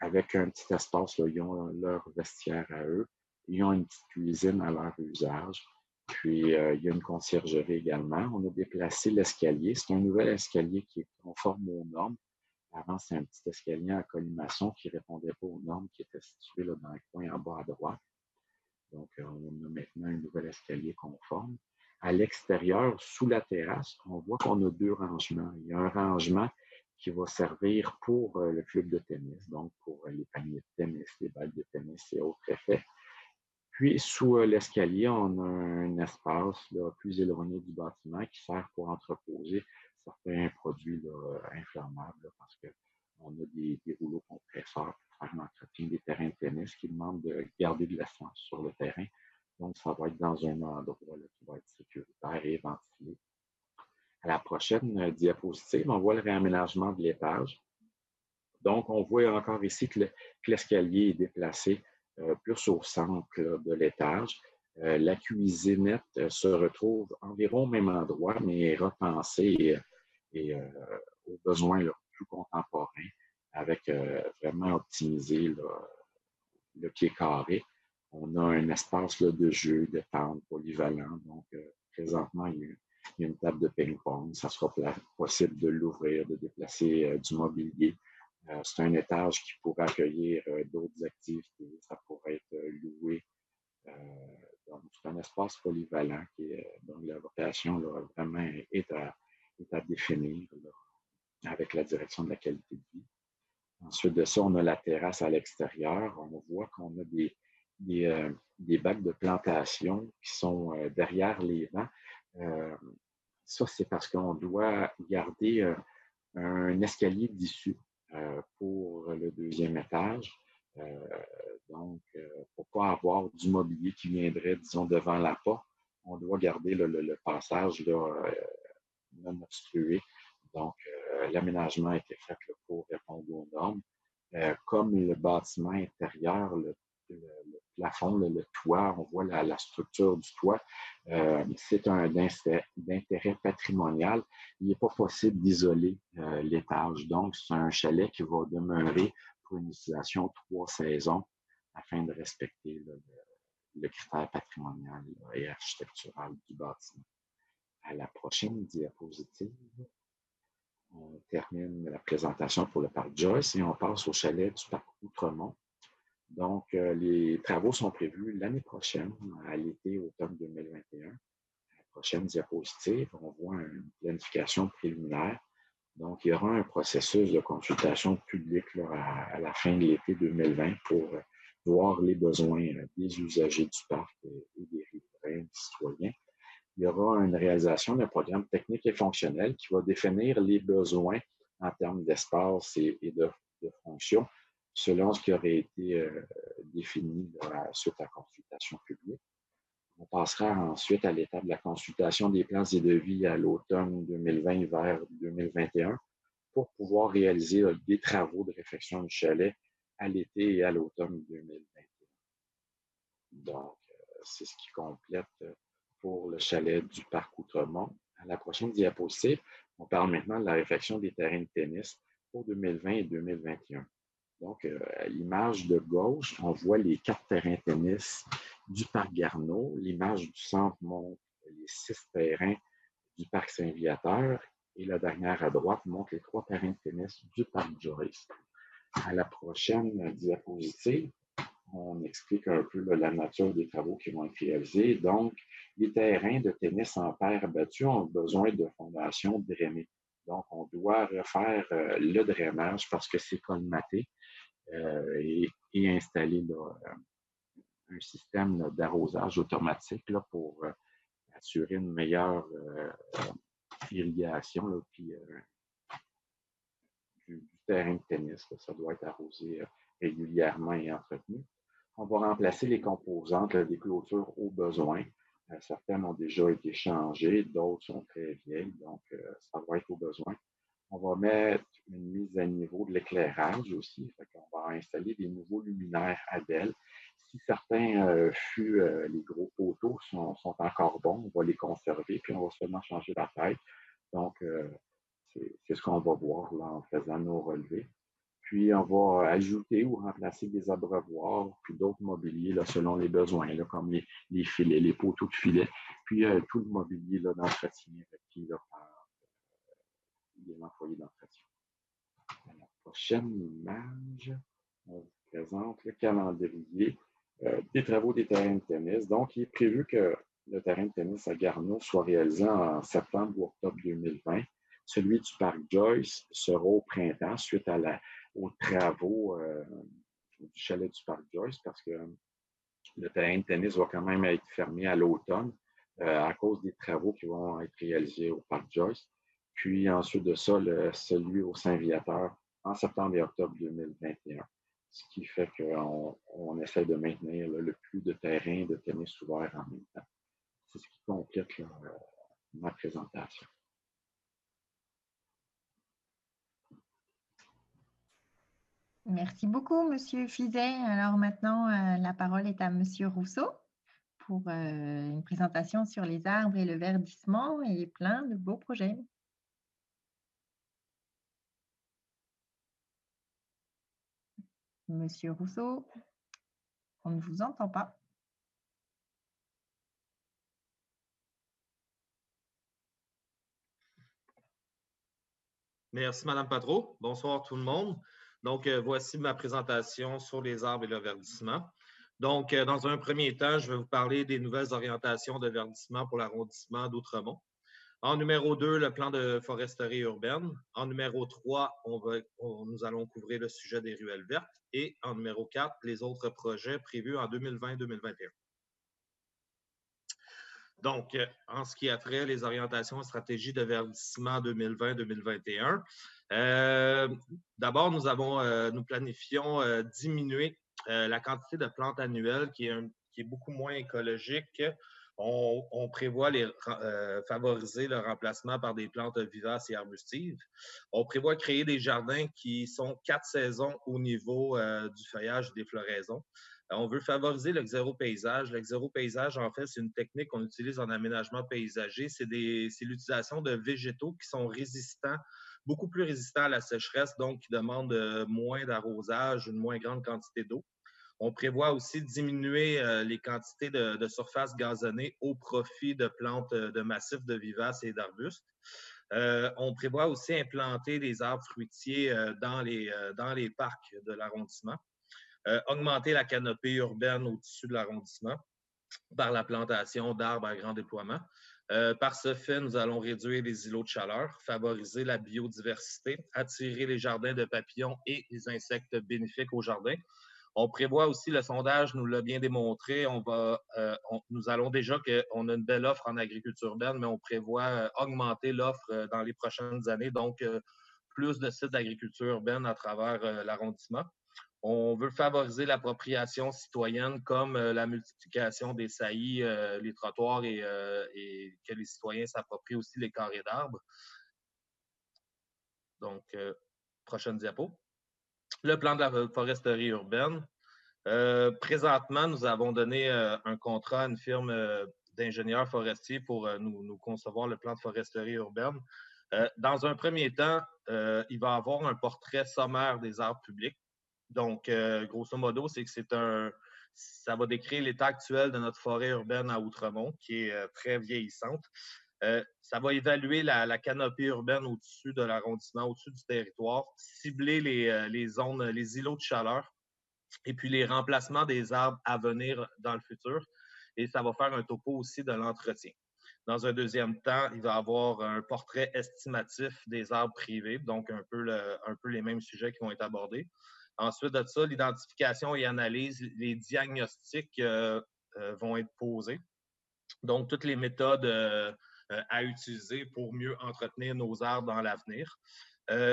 avec un petit espace. Ils ont leur vestiaire à eux. Ils ont une petite cuisine à leur usage. Puis, euh, il y a une conciergerie également. On a déplacé l'escalier. C'est un nouvel escalier qui est conforme aux normes. Avant, c'est un petit escalier en collimation qui ne répondait pas aux normes, qui était situé là, dans le coin en bas à droite. Donc, on a maintenant un nouvel escalier conforme à l'extérieur, sous la terrasse, on voit qu'on a deux rangements. Il y a un rangement qui va servir pour euh, le club de tennis, donc pour euh, les paniers de tennis, les balles de tennis et autres effets. Puis, sous euh, l'escalier, on a un espace plus éloigné du bâtiment qui sert pour entreposer certains produits inflammables parce que On a des, rouleaux compresseurs pour faire l'entretien des terrains de tennis qui demandent de garder de l'essence sur le terrain. Donc, ça va être dans un endroit qui va être sécuritaire et ventilé. À la prochaine euh, diapositive, on voit le réaménagement de l'étage. Donc, on voit encore ici que l'escalier est déplacé euh, plus au centre de l'étage. Euh, la cuisinette se retrouve environ au même endroit, mais est repensée aux besoins plus contemporains, avec vraiment optimisé le pied carré. On a un espace de jeu, de tente polyvalent. Donc, présentement, il y a une table de ping-pong. Ça sera possible de l'ouvrir, de déplacer euh, du mobilier. Euh, c'est un étage qui pourrait accueillir euh, d'autres activités. Ça pourrait être loué. donc, c'est un espace polyvalent qui est, donc la vocation vraiment est à, définir avec la direction de la qualité de vie. Ensuite de ça, on a la terrasse à l'extérieur. On voit qu'on a des, des, bacs de plantation qui sont derrière les vents. Euh, ça, c'est parce qu'on doit garder euh, un escalier d'issue euh, pour le deuxième étage. donc, pour ne pas avoir du mobilier qui viendrait, disons, devant la porte, on doit garder le, passage là, non obstrué. Donc, l'aménagement a été fait pour répondre aux normes. comme le bâtiment intérieur, le le, plafond, le, toit, on voit la, structure du toit. Euh, c'est un d'intérêt patrimonial. Il n'est pas possible d'isoler euh, l'étage. Donc, c'est un chalet qui va demeurer pour une utilisation trois saisons afin de respecter le, critère patrimonial et architectural du bâtiment. À la prochaine diapositive, on termine la présentation pour le parc Joyce et on passe au chalet du parc Outremont. Donc, euh, les travaux sont prévus l'année prochaine, à l'été, automne 2021. la prochaine diapositive, on voit une planification préliminaire. Donc, il y aura un processus de consultation publique à, la fin de l'été 2020 pour euh, voir les besoins euh, des usagers du parc et des riverains, des citoyens. Il y aura une réalisation d'un programme technique et fonctionnel qui va définir les besoins en termes d'espace et, de, de fonctions selon ce qui aurait été euh, défini suite à la consultation publique. On passera ensuite à l'étape de la consultation des plans et devis à l'automne 2020 vers 2021 pour pouvoir réaliser des travaux de réfection du chalet à l'été et à l'automne 2021. Donc, euh, c'est ce qui complète euh, pour le chalet du parc Outremont. À la prochaine diapositive, on parle maintenant de la réfection des terrains de tennis pour 2020 et 2021. Donc, euh, à l'image de gauche, on voit les quatre terrains tennis du parc Garneau. L'image du centre montre les six terrains du parc Saint-Viateur. Et la dernière à droite montre les trois terrains de tennis du parc Joyce. À la prochaine diapositive, on explique un peu la nature des travaux qui vont être réalisés. Donc, les terrains de tennis en terre battue ont besoin de fondations drainées. Donc, on doit refaire euh, le drainage parce que c'est colmaté. Euh, et, installer euh, un système d'arrosage automatique pour euh, assurer une meilleure irrigation puis, du, terrain de tennis. Ça doit être arrosé régulièrement et entretenu. On va remplacer les composantes des clôtures au besoin. certaines ont déjà été changées, d'autres sont très vieilles, donc ça va être au besoin. On va mettre une mise à niveau de l'éclairage aussi. on va installer des nouveaux luminaires Adel. Si certains euh, fûts, euh, les gros poteaux sont, encore bons, on va les conserver, puis on va seulement changer la tête. Donc, euh, c'est ce qu'on va voir là, en faisant nos relevés. Puis, on va ajouter ou remplacer des abreuvoirs, puis d'autres mobiliers là, selon les besoins, là, comme les, filets, les poteaux de filets, puis tout le mobilier d'entretien requis par l'employé d'entretien prochaine image, on vous présente le calendrier euh, des travaux des terrains de tennis. Donc, il est prévu que le terrain de tennis à Garneau soit réalisé en septembre ou octobre 2020. Celui du parc Joyce sera au printemps suite la, aux travaux euh, du chalet du parc Joyce parce que le terrain de tennis va quand même être fermé à l'automne euh, à cause des travaux qui vont être réalisés au parc Joyce. Puis ensuite de ça, celui au Saint-Viateur en septembre et octobre 2021. Ce qui fait qu'on on essaie de maintenir le plus de terrain de tennis ouvert en même temps. C'est ce qui complète ma présentation. Merci beaucoup, Monsieur Fizet. Alors maintenant, euh, la parole est à Monsieur Rousseau pour euh, une présentation sur les arbres et le verdissement et plein de beaux projets. Monsieur Rousseau, on ne vous entend pas. Merci, Madame Patro. Bonsoir tout le monde. Donc, euh, voici ma présentation sur les arbres et le verdissement. Donc, euh, dans un premier temps, je vais vous parler des nouvelles orientations de verdissement pour l'arrondissement d'Outremont. En numéro 2, le plan de foresterie urbaine. En numéro 3, on nous allons couvrir le sujet des ruelles vertes. Et en numéro 4, les autres projets prévus en 2020-2021. Donc, euh, en ce qui a trait les orientations et stratégies de verdissement 2020-2021, euh, d'abord, nous avons, euh, nous planifions diminuer la quantité de plantes annuelles qui est beaucoup moins écologique. On, prévoit les, favoriser le remplacement par des plantes vivaces et arbustives. On prévoit créer des jardins qui sont quatre saisons au niveau du feuillage et des floraisons. Euh, on veut favoriser le paysage. Le paysage, en fait, c'est une technique qu'on utilise en aménagement paysager. C'est l'utilisation de végétaux qui sont résistants, beaucoup plus résistants à la sécheresse, donc qui demandent euh, moins d'arrosage, une moins grande quantité d'eau. On prévoit aussi diminuer euh, les quantités de, de surface gazonnée au profit de plantes de massifs de vivaces et d'arbustes. on prévoit aussi implanter des arbres fruitiers dans, les, parcs de l'arrondissement. Euh, augmenter la canopée urbaine au-dessus de l'arrondissement par la plantation d'arbres à grand déploiement. Euh, par ce fait, nous allons réduire les îlots de chaleur, favoriser la biodiversité, attirer les jardins de papillons et les insectes bénéfiques au jardin. On prévoit aussi, le sondage nous l'a bien démontré, euh, nous allons déjà qu'on a une belle offre en agriculture urbaine, mais on prévoit augmenter l'offre dans les prochaines années, donc plus de sites d'agriculture urbaine à travers l'arrondissement. On veut favoriser l'appropriation citoyenne comme euh, la multiplication des saillies, euh, les trottoirs euh, et, que les citoyens s'approprient aussi les carrés d'arbres. Donc, prochaine diapo. Le plan de la foresterie urbaine. présentement, nous avons donné un contrat à une firme d'ingénieurs forestiers pour nous, concevoir le plan de foresterie urbaine. dans un premier temps, il va avoir un portrait sommaire des arbres publics donc, euh, grosso modo, c'est que c'est un. Ça va décrire l'état actuel de notre forêt urbaine à Outremont, qui est euh, très vieillissante. Euh, ça va évaluer la, canopée urbaine au-dessus de l'arrondissement, au-dessus du territoire, cibler les, les, zones, les îlots de chaleur, et puis les remplacements des arbres à venir dans le futur. Et ça va faire un topo aussi de l'entretien. Dans un deuxième temps, il va avoir un portrait estimatif des arbres privés, donc un peu, un peu les mêmes sujets qui vont être abordés. Ensuite de ça, l'identification et analyse, les diagnostics euh, euh, vont être posés. Donc, toutes les méthodes euh, à utiliser pour mieux entretenir nos arbres dans l'avenir.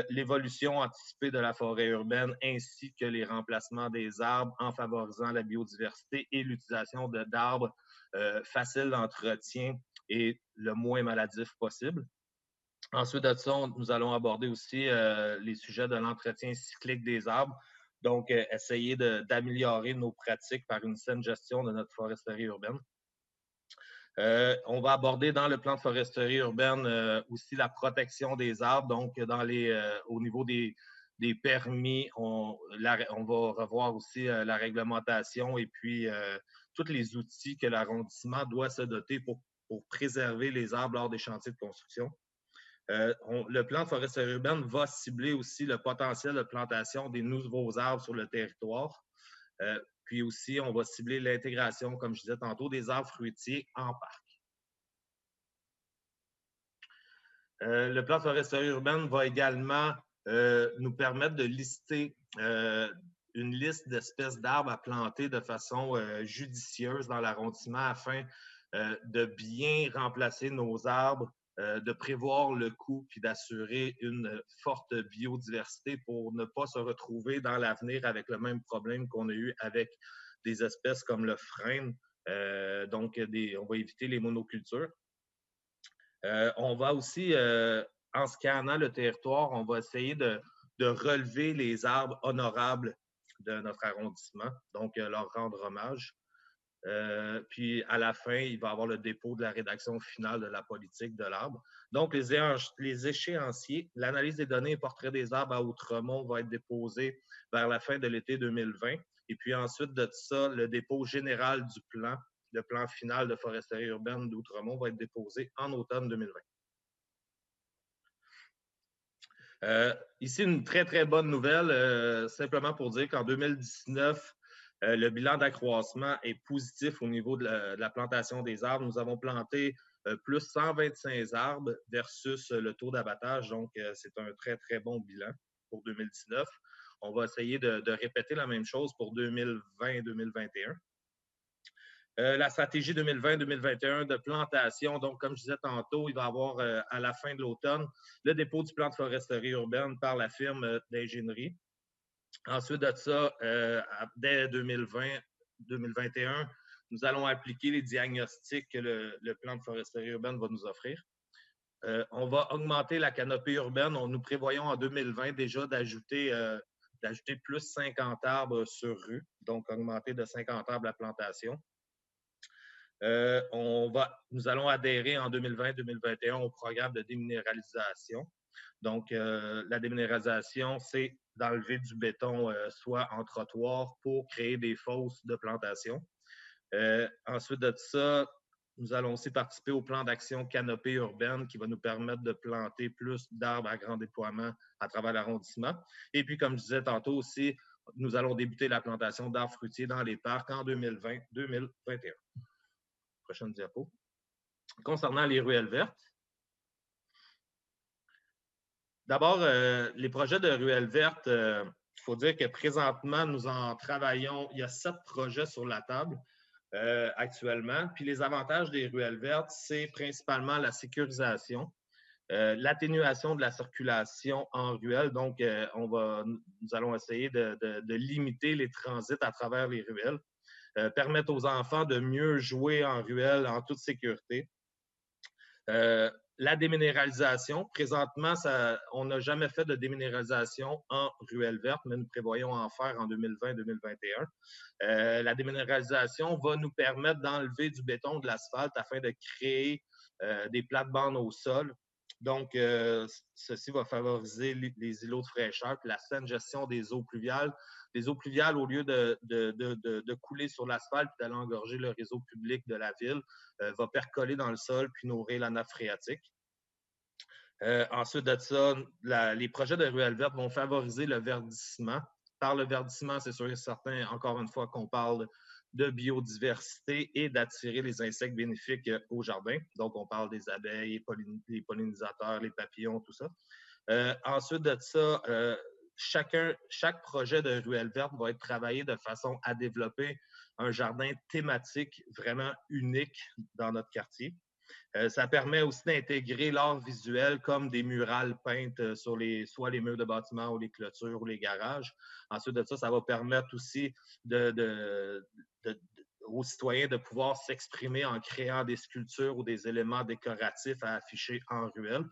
L'évolution anticipée de la forêt urbaine ainsi que les remplacements des arbres en favorisant la biodiversité et l'utilisation d'arbres faciles d'entretien et le moins maladif possible. Ensuite de ça, nous allons aborder aussi les sujets de l'entretien cyclique des arbres, donc, euh, essayer d'améliorer nos pratiques par une saine gestion de notre foresterie urbaine. Euh, on va aborder dans le plan de foresterie urbaine euh, aussi la protection des arbres. Donc, les, au niveau des, permis, on, va revoir aussi la réglementation et puis tous les outils que l'arrondissement doit se doter pour, préserver les arbres lors des chantiers de construction. Euh, le plan de foresterie urbaine va cibler aussi le potentiel de plantation des nouveaux arbres sur le territoire. Euh, puis aussi, on va cibler l'intégration, comme je disais tantôt, des arbres fruitiers en parc. Euh, le plan de foresterie urbaine va également nous permettre de lister une liste d'espèces d'arbres à planter de façon judicieuse dans l'arrondissement afin de bien remplacer nos arbres de prévoir le coût puis d'assurer une forte biodiversité pour ne pas se retrouver dans l'avenir avec le même problème qu'on a eu avec des espèces comme le frêne. donc, on va éviter les monocultures. on va aussi, en scannant le territoire, on va essayer de relever les arbres honorables de notre arrondissement, donc leur rendre hommage. Euh, puis à la fin, il va avoir le dépôt de la rédaction finale de la politique de l'arbre. Donc, les, les échéanciers, l'analyse des données et portrait des arbres à Outremont va être déposé vers la fin de l'été 2020. Et puis ensuite de ça, le dépôt général du plan, le plan final de foresterie urbaine d'Outremont va être déposé en automne 2020. Euh, ici, une très, très bonne nouvelle, euh, simplement pour dire qu'en 2019, euh, le bilan d'accroissement est positif au niveau de la, plantation des arbres. Nous avons planté euh, plus 125 arbres versus euh, le taux d'abattage. Donc, c'est un très, très bon bilan pour 2019. On va essayer de, répéter la même chose pour 2020-2021. la stratégie 2020-2021 de plantation, donc comme je disais tantôt, il va y avoir à la fin de l'automne le dépôt du plan de foresterie urbaine par la firme d'ingénierie. Ensuite de ça, euh, dès 2020-2021, nous allons appliquer les diagnostics que le, plan de foresterie urbaine va nous offrir. Euh, on va augmenter la canopée urbaine. Nous prévoyons en 2020 déjà d'ajouter euh, d'ajouter plus 50 arbres sur rue, donc augmenter de 50 arbres la plantation. on va, nous allons adhérer en 2020-2021 au programme de déminéralisation. Donc, la déminéralisation, c'est d'enlever du béton, euh, soit en trottoir, pour créer des fosses de plantation. Euh, ensuite de ça, nous allons aussi participer au plan d'action canopée urbaine qui va nous permettre de planter plus d'arbres à grand déploiement à travers l'arrondissement. Et puis, comme je disais tantôt aussi, nous allons débuter la plantation d'arbres fruitiers dans les parcs en 2020-2021. Prochaine diapo. Concernant les ruelles vertes, D'abord, euh, les projets de ruelles vertes, euh, il faut dire que présentement, nous en travaillons. Il y a sept projets sur la table euh, actuellement. Puis les avantages des ruelles vertes, c'est principalement la sécurisation, l'atténuation de la circulation en ruelle. Donc, on va, nous allons essayer de, limiter les transits à travers les ruelles, permettre aux enfants de mieux jouer en ruelle en toute sécurité. La déminéralisation, présentement, on n'a jamais fait de déminéralisation en ruelle verte, mais nous prévoyons en faire en 2020-2021. Euh, la déminéralisation va nous permettre d'enlever du béton, de l'asphalte afin de créer euh, des plates-bandes au sol. Donc, euh, ceci va favoriser les, îlots de fraîcheur, la saine gestion des eaux pluviales. Les eaux pluviales, au lieu de, de, couler sur l'asphalte et d'aller engorger le réseau public de la ville, euh, va percoler dans le sol puis nourrir la nappe phréatique. Euh, ensuite de ça, les projets de ruelles vertes vont favoriser le verdissement. Par le verdissement, c'est sûr et certain, encore une fois, qu'on parle de biodiversité et d'attirer les insectes bénéfiques euh, au jardin. Donc, on parle des abeilles, les pollinisateurs, les papillons, tout ça. ensuite de ça, chacun, chaque projet de ruelle verte va être travaillé de façon à développer un jardin thématique vraiment unique dans notre quartier. Euh, ça permet aussi d'intégrer l'art visuel comme des murales peintes euh, sur les, soit les murs de bâtiments ou les clôtures ou les garages. Ensuite de ça, ça va permettre aussi aux citoyens de pouvoir s'exprimer en créant des sculptures ou des éléments décoratifs à afficher en ruelle.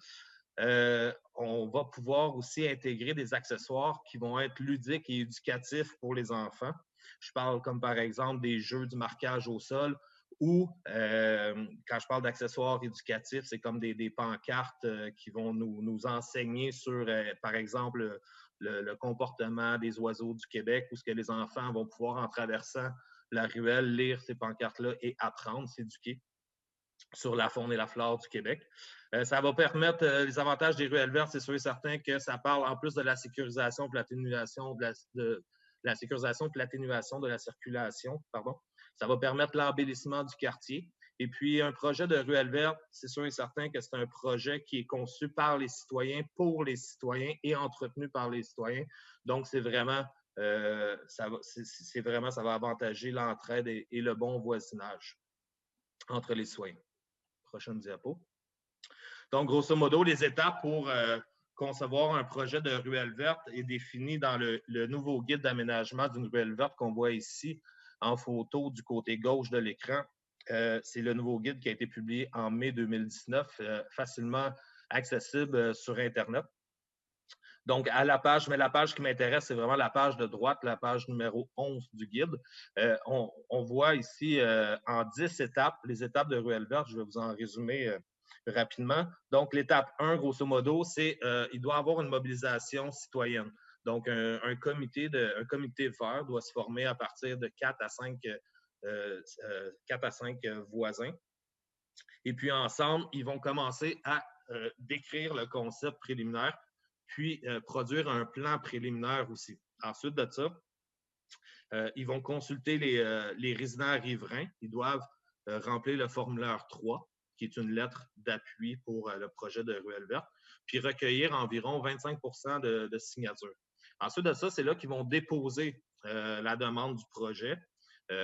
Euh, on va pouvoir aussi intégrer des accessoires qui vont être ludiques et éducatifs pour les enfants. Je parle comme par exemple des jeux du marquage au sol ou euh, quand je parle d'accessoires éducatifs, c'est comme des, pancartes euh, qui vont nous, enseigner sur, par exemple, le, comportement des oiseaux du Québec, où ce que les enfants vont pouvoir, en traversant la ruelle, lire ces pancartes-là et apprendre, s'éduquer sur la faune et la flore du Québec. Euh, ça va permettre euh, les avantages des ruelles vertes, c'est sûr et certain que ça parle en plus de la sécurisation et l'atténuation de, la, sécurisation et l'atténuation de la circulation, pardon. Ça va permettre l'embellissement du quartier. Et puis, un projet de ruelle verte, c'est sûr et certain que c'est un projet qui est conçu par les citoyens, pour les citoyens et entretenu par les citoyens. Donc, c'est vraiment, euh, ça va, vraiment, ça va avantager l'entraide et, le bon voisinage entre les citoyens. Prochaine diapo. Donc, grosso modo, les étapes pour concevoir un projet de ruelle verte est défini dans le, nouveau guide d'aménagement d'une ruelle verte qu'on voit ici en photo du côté gauche de l'écran. c'est le nouveau guide qui a été publié en mai 2019, facilement accessible sur Internet. Donc, à la page, mais la page qui m'intéresse, c'est vraiment la page de droite, la page numéro 11 du guide. Euh, on, voit ici euh, en 10 étapes, les étapes de Ruelle Verte. Je vais vous en résumer euh, rapidement. Donc, l'étape 1, grosso modo, c'est il doit avoir une mobilisation citoyenne. Donc, un, comité de, un vert doit se former à partir de 4 à 5, 4 à 5 voisins. Et puis, ensemble, ils vont commencer à décrire le concept préliminaire puis euh, produire un plan préliminaire aussi. Ensuite de ça, euh, ils vont consulter les, euh, les, résidents riverains. Ils doivent remplir le formulaire 3, qui est une lettre d'appui pour le projet de Ruelle verte, puis recueillir environ 25% de, signatures. Ensuite de ça, c'est là qu'ils vont déposer la demande du projet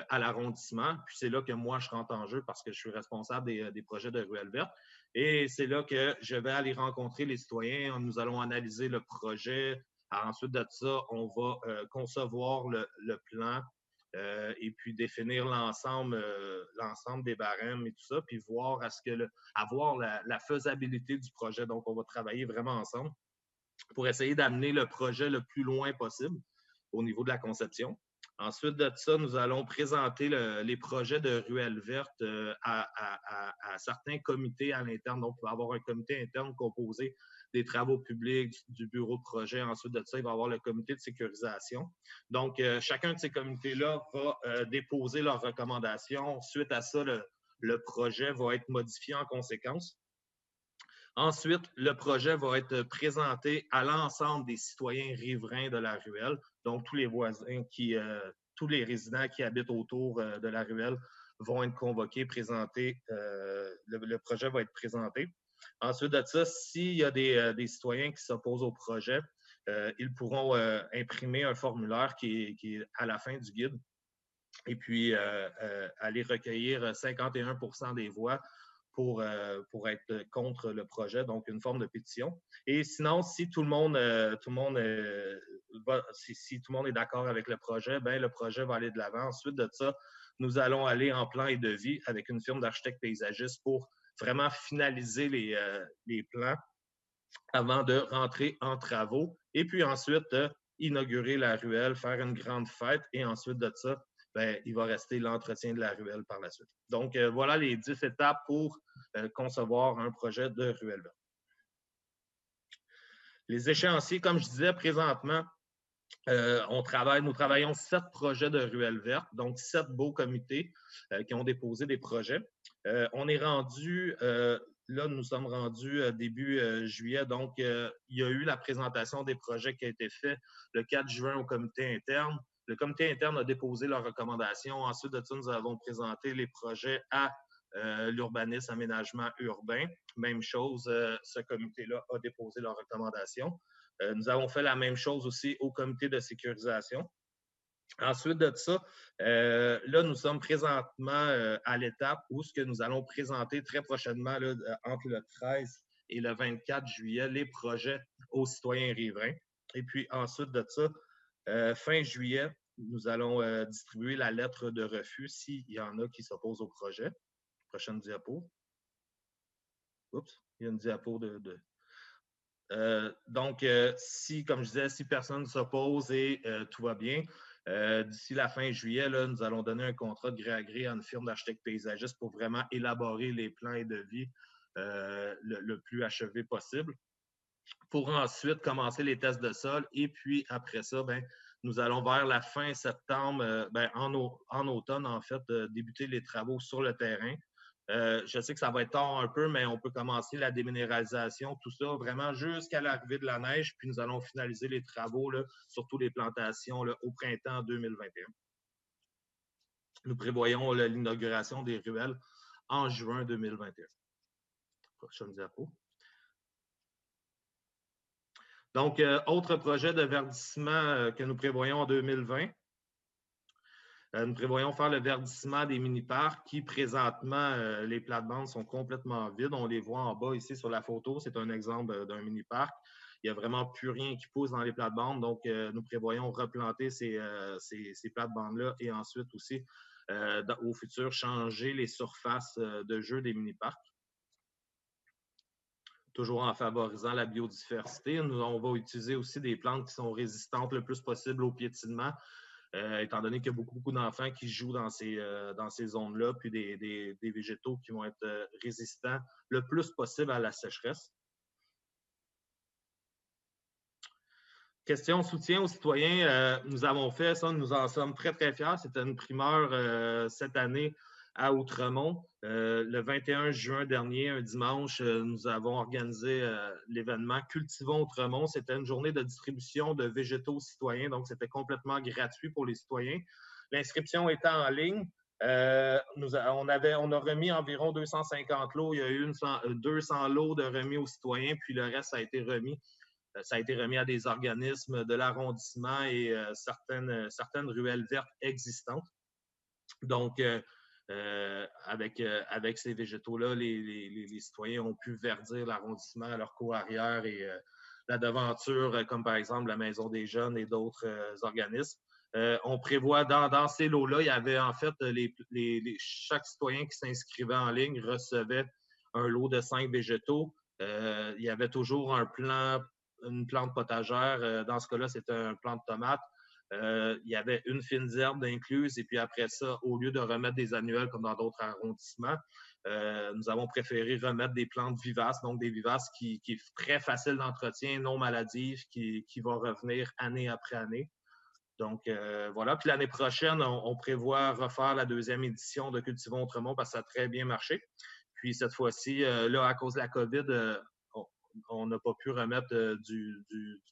à l'arrondissement. Puis c'est là que moi, je rentre en jeu parce que je suis responsable des, des projets de Ruelle verte. Et c'est là que je vais aller rencontrer les citoyens. Nous allons analyser le projet. Ensuite de ça, on va euh, concevoir le, plan euh, et puis définir l'ensemble euh, des barèmes et tout ça, puis voir à ce que avoir la, faisabilité du projet. Donc, on va travailler vraiment ensemble pour essayer d'amener le projet le plus loin possible au niveau de la conception. Ensuite de ça, nous allons présenter les projets de ruelles vertes euh, à, certains comités à l'interne. Donc, il va y avoir un comité interne composé des travaux publics, du bureau de projet. Ensuite de ça, il va y avoir le comité de sécurisation. Donc, euh, chacun de ces comités-là va euh, déposer leurs recommandations. Suite à ça, le projet va être modifié en conséquence. Ensuite, le projet va être présenté à l'ensemble des citoyens riverains de la ruelle, donc tous les voisins euh, tous les résidents qui habitent autour euh, de la ruelle vont être convoqués, présentés, euh, le, projet va être présenté. Ensuite de ça, s'il y a des, citoyens qui s'opposent au projet, ils pourront imprimer un formulaire qui est, à la fin du guide et puis aller recueillir 51% des voix pour, euh, pour être contre le projet, donc une forme de pétition. Et sinon, si tout le monde, euh, tout le monde, si, tout le monde est d'accord avec le projet, ben le projet va aller de l'avant. Ensuite de ça, nous allons aller en plan et devis avec une firme d'architectes paysagistes pour vraiment finaliser les, euh, les plans avant de rentrer en travaux. Et puis ensuite, inaugurer la ruelle, faire une grande fête et ensuite de ça, ben, il va rester l'entretien de la ruelle par la suite. Donc, euh, voilà les dix étapes pour euh, concevoir un projet de ruelle verte. Les échéanciers, comme je disais présentement, euh, on travaille, nous travaillons sept projets de ruelle verte, donc sept beaux comités qui ont déposé des projets. on est rendu, là, nous sommes rendus début juillet, donc il y a eu la présentation des projets qui a été faite le 4 juin au comité interne. Le comité interne a déposé leurs recommandations. Ensuite de ça, nous avons présenté les projets à euh, l'urbanisme aménagement urbain. Même chose, euh, ce comité-là a déposé leurs recommandations. Euh, nous avons fait la même chose aussi au comité de sécurisation. Ensuite de ça, là, nous sommes présentement à l'étape où ce que nous allons présenter très prochainement, entre le 13 et le 24 juillet, les projets aux citoyens riverains. Et puis ensuite de ça, fin juillet, nous allons euh, distribuer la lettre de refus s'il y en a qui s'opposent au projet. Prochaine diapo. Oups, il y a une diapo de. Euh, donc, si, comme je disais, si personne ne s'oppose et tout va bien, d'ici la fin juillet, là, nous allons donner un contrat de gré à gré à une firme d'architectes paysagistes pour vraiment élaborer les plans et devis le, le, plus achevé possible pour ensuite commencer les tests de sol. Et puis après ça, ben, nous allons vers la fin septembre, euh, ben, en, en, automne, en fait, euh, débuter les travaux sur le terrain. Euh, je sais que ça va être tard un peu, mais on peut commencer la déminéralisation, tout ça, vraiment jusqu'à l'arrivée de la neige. Puis nous allons finaliser les travaux, là, surtout les plantations, là, au printemps 2021. Nous prévoyons l'inauguration des ruelles en juin 2021. Prochaine diapo. Donc, euh, autre projet de verdissement euh, que nous prévoyons en 2020. nous prévoyons faire le verdissement des mini-parcs qui, présentement, les plates-bandes sont complètement vides. On les voit en bas ici sur la photo. C'est un exemple d'un mini-parc. Il n'y a vraiment plus rien qui pousse dans les plates-bandes. Donc, nous prévoyons replanter ces, ces plates-bandes-là et ensuite aussi, au futur, changer les surfaces de jeu des mini-parcs toujours en favorisant la biodiversité. Nous, on va utiliser aussi des plantes qui sont résistantes le plus possible au piétinement, euh, étant donné qu'il y a beaucoup, beaucoup d'enfants qui jouent dans ces, euh, ces zones-là, puis des, végétaux qui vont être euh, résistants le plus possible à la sécheresse. Question soutien aux citoyens. nous avons fait ça, nous en sommes très, très fiers. C'était une primeur cette année à Outremont. Euh, le 21 juin dernier, un dimanche, euh, nous avons organisé euh, l'événement Cultivons Outremont. C'était une journée de distribution de végétaux citoyens, donc c'était complètement gratuit pour les citoyens. L'inscription était en ligne. nous on, a remis environ 250 lots. Il y a eu 200 lots de remis aux citoyens, puis le reste a été remis. Ça a été remis à des organismes de l'arrondissement et certaines, certaines ruelles vertes existantes. Donc, avec, euh, avec ces végétaux-là, les, citoyens ont pu verdir l'arrondissement à leur cour arrière et euh, la devanture, comme par exemple la Maison des Jeunes et d'autres organismes. on prévoit dans, ces lots-là, il y avait en fait les, chaque citoyen qui s'inscrivait en ligne recevait un lot de cinq végétaux. il y avait toujours un plan, une plante potagère. dans ce cas-là, c'était un plant de tomate. Euh, il y avait une fine herbe incluse et puis après ça, au lieu de remettre des annuels comme dans d'autres arrondissements, euh, nous avons préféré remettre des plantes vivaces, donc des vivaces qui, qui sont très faciles d'entretien, non maladives, qui, qui, vont revenir année après année. Donc euh, voilà. Puis l'année prochaine, on, prévoit refaire la deuxième édition de Cultivons Autrement parce que ça a très bien marché. Puis cette fois-ci, là, à cause de la COVID, on n'a pas pu remettre du,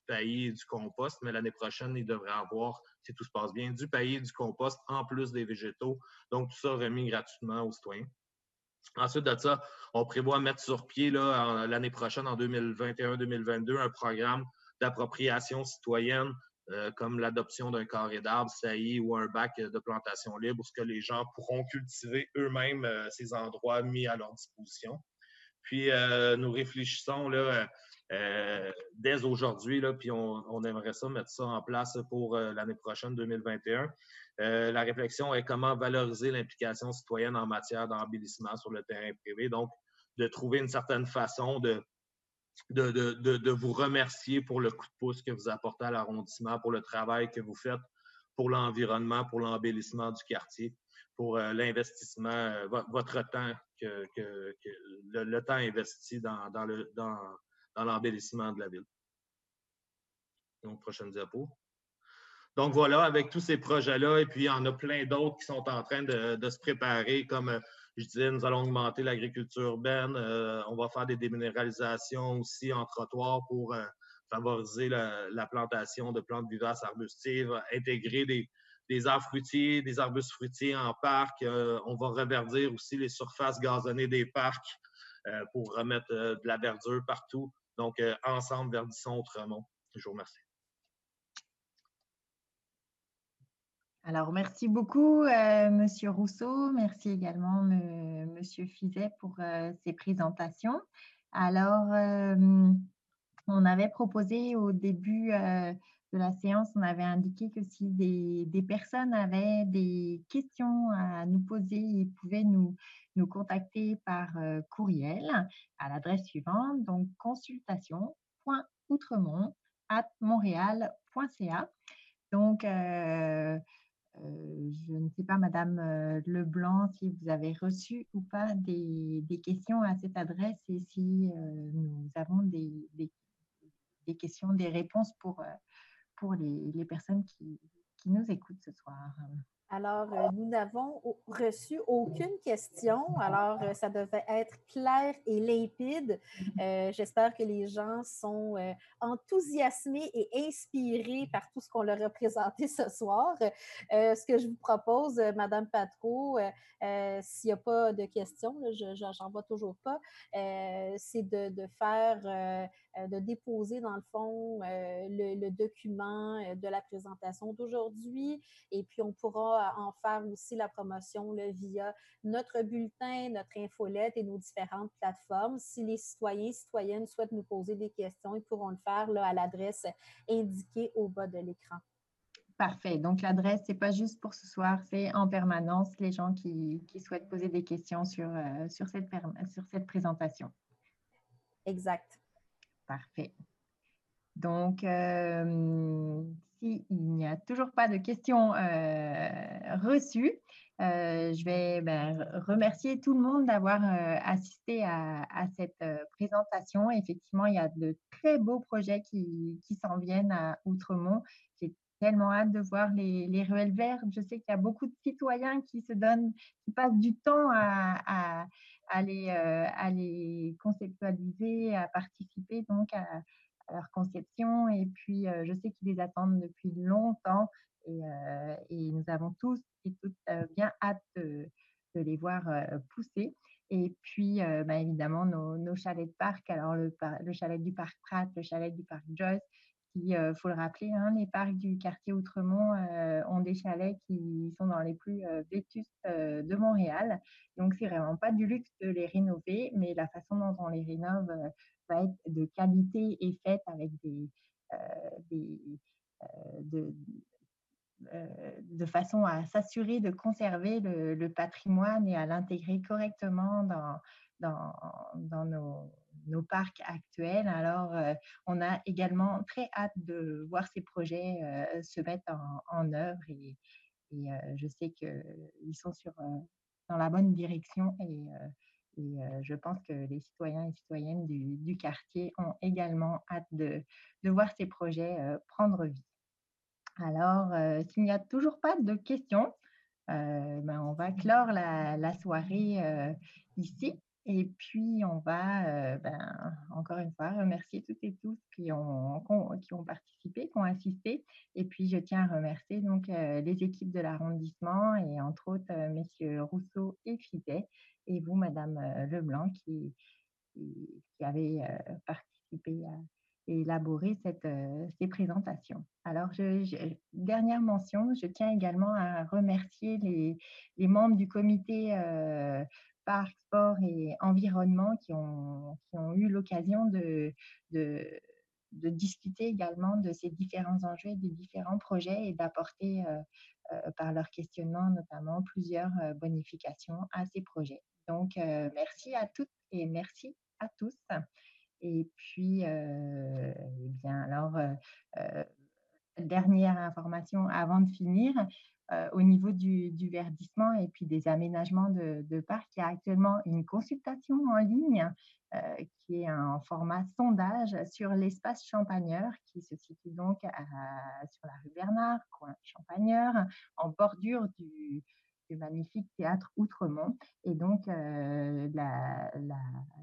paillis et du compost, mais l'année prochaine, il devrait avoir, si tout se passe bien, du paillis et du compost en plus des végétaux. Donc, tout ça remis gratuitement aux citoyens. Ensuite de ça, on prévoit mettre sur pied l'année prochaine, en 2021-2022, un programme d'appropriation citoyenne euh, comme l'adoption d'un carré d'arbres, saillie ou un bac de plantation libre, où ce que les gens pourront cultiver eux-mêmes euh, ces endroits mis à leur disposition. Puis euh, nous réfléchissons là, euh, dès aujourd'hui, puis on, aimerait ça mettre ça en place pour euh, l'année prochaine, 2021. la réflexion est comment valoriser l'implication citoyenne en matière d'embellissement sur le terrain privé. Donc, de trouver une certaine façon de, de, de, vous remercier pour le coup de pouce que vous apportez à l'arrondissement, pour le travail que vous faites pour l'environnement, pour l'embellissement du quartier pour euh, l'investissement, euh, votre temps, que, le, temps investi dans, dans l'embellissement de la ville. Donc, prochaine diapo. Donc voilà, avec tous ces projets-là, et puis il y en a plein d'autres qui sont en train de, se préparer, comme euh, je disais, nous allons augmenter l'agriculture urbaine, on va faire des déminéralisations aussi en trottoir pour favoriser la, la, plantation de plantes vivaces arbustives, intégrer des, des arbres fruitiers, des arbustes fruitiers en parc. Euh, on va reverdir aussi les surfaces gazonnées des parcs euh, pour remettre euh, de la verdure partout. Donc, ensemble, verdissons autrement. Je vous remercie. Alors, merci beaucoup, Monsieur Rousseau. Merci également, Monsieur Fizet, pour ces présentations. Alors, on avait proposé au début de la séance, on avait indiqué que si des, personnes avaient des questions à nous poser, ils pouvaient nous, nous contacter par euh, courriel à l'adresse suivante, donc consultation.outremont at montréal.ca. Donc, euh, euh, je ne sais pas, Madame Leblanc, si vous avez reçu ou pas des, questions à cette adresse et si nous avons des, des, questions, des réponses pour, pour les, personnes qui, nous écoutent ce soir. Alors, euh, nous n'avons reçu aucune question. Alors, euh, ça devait être clair et limpide. Euh, j'espère que les gens sont enthousiasmés et inspirés par tout ce qu'on leur a présenté ce soir. ce que je vous propose, Madame Patro, s'il n'y a pas de questions, je n'en vois toujours pas, c'est de, de, faire de déposer, dans le fond, euh, le, document euh, de la présentation d'aujourd'hui. Et puis, on pourra en faire aussi la promotion via notre bulletin, notre infolette et nos différentes plateformes. Si les citoyens et citoyennes souhaitent nous poser des questions, ils pourront le faire là, à l'adresse indiquée au bas de l'écran. Parfait. Donc, l'adresse, ce n'est pas juste pour ce soir, c'est en permanence les gens qui, qui souhaitent poser des questions sur, sur, cette, sur cette présentation. Exact. Parfait. Donc, euh, s'il n'y a toujours pas de questions euh, reçues, euh, je vais ben, remercier tout le monde d'avoir assisté à, cette présentation. Effectivement, il y a de très beaux projets qui, s'en viennent à Outremont. J'ai tellement hâte de voir les, ruelles vertes. Je sais qu'il y a beaucoup de citoyens qui se donnent, qui passent du temps à les, euh, à les conceptualiser, à participer donc à, leur conception. Et puis, euh, je sais qu'ils les attendent depuis longtemps et, euh, nous avons tous et toutes bien hâte de, les voir pousser. Et puis, bah, évidemment, nos, chalets de parc, alors le, chalet du parc Pratt, le chalet du parc Joyce, il euh, faut le rappeler, hein, les parcs du quartier Outremont euh, ont des chalets qui sont dans les plus euh, vétustes de Montréal. Donc, c'est vraiment pas du luxe de les rénover, mais la façon dont on les rénove va être de qualité et faite avec des, de, de façon à s'assurer de conserver le, patrimoine et à l'intégrer correctement dans, dans, dans nos, nos parcs actuels. Alors, euh, on a également très hâte de voir ces projets euh, se mettre en, œuvre et, euh, je sais qu'ils sont sur, dans la bonne direction et, je pense que les citoyens et citoyennes du, quartier ont également hâte de, de voir ces projets prendre vie. Alors, s'il n'y a toujours pas de questions, ben, on va clore la, la soirée ici. Et puis, on va, euh, ben, encore une fois, remercier toutes et tous qui ont, qui ont participé, qui ont assisté. Et puis, je tiens à remercier donc euh, les équipes de l'arrondissement et entre autres, euh, messieurs Rousseau et Fizet, et vous, Madame Leblanc, qui, qui, avez participé à élaborer ces présentations. Alors, dernière mention, je tiens également à remercier les membres du comité parc, sport et environnement qui ont, eu l'occasion de, discuter également de ces différents enjeux et des différents projets et d'apporter euh, euh, par leur questionnement notamment plusieurs euh, bonifications à ces projets. Donc, merci à toutes et merci à tous. Et puis, eh bien, alors, dernière information avant de finir, euh, au niveau du, verdissement et puis des aménagements de, de parcs, il y a actuellement une consultation en ligne euh, qui est un format sondage sur l'espace Champagneur qui se situe donc sur la rue Bernard, coin Champagneur, en bordure du, magnifique théâtre Outremont. Et donc, euh,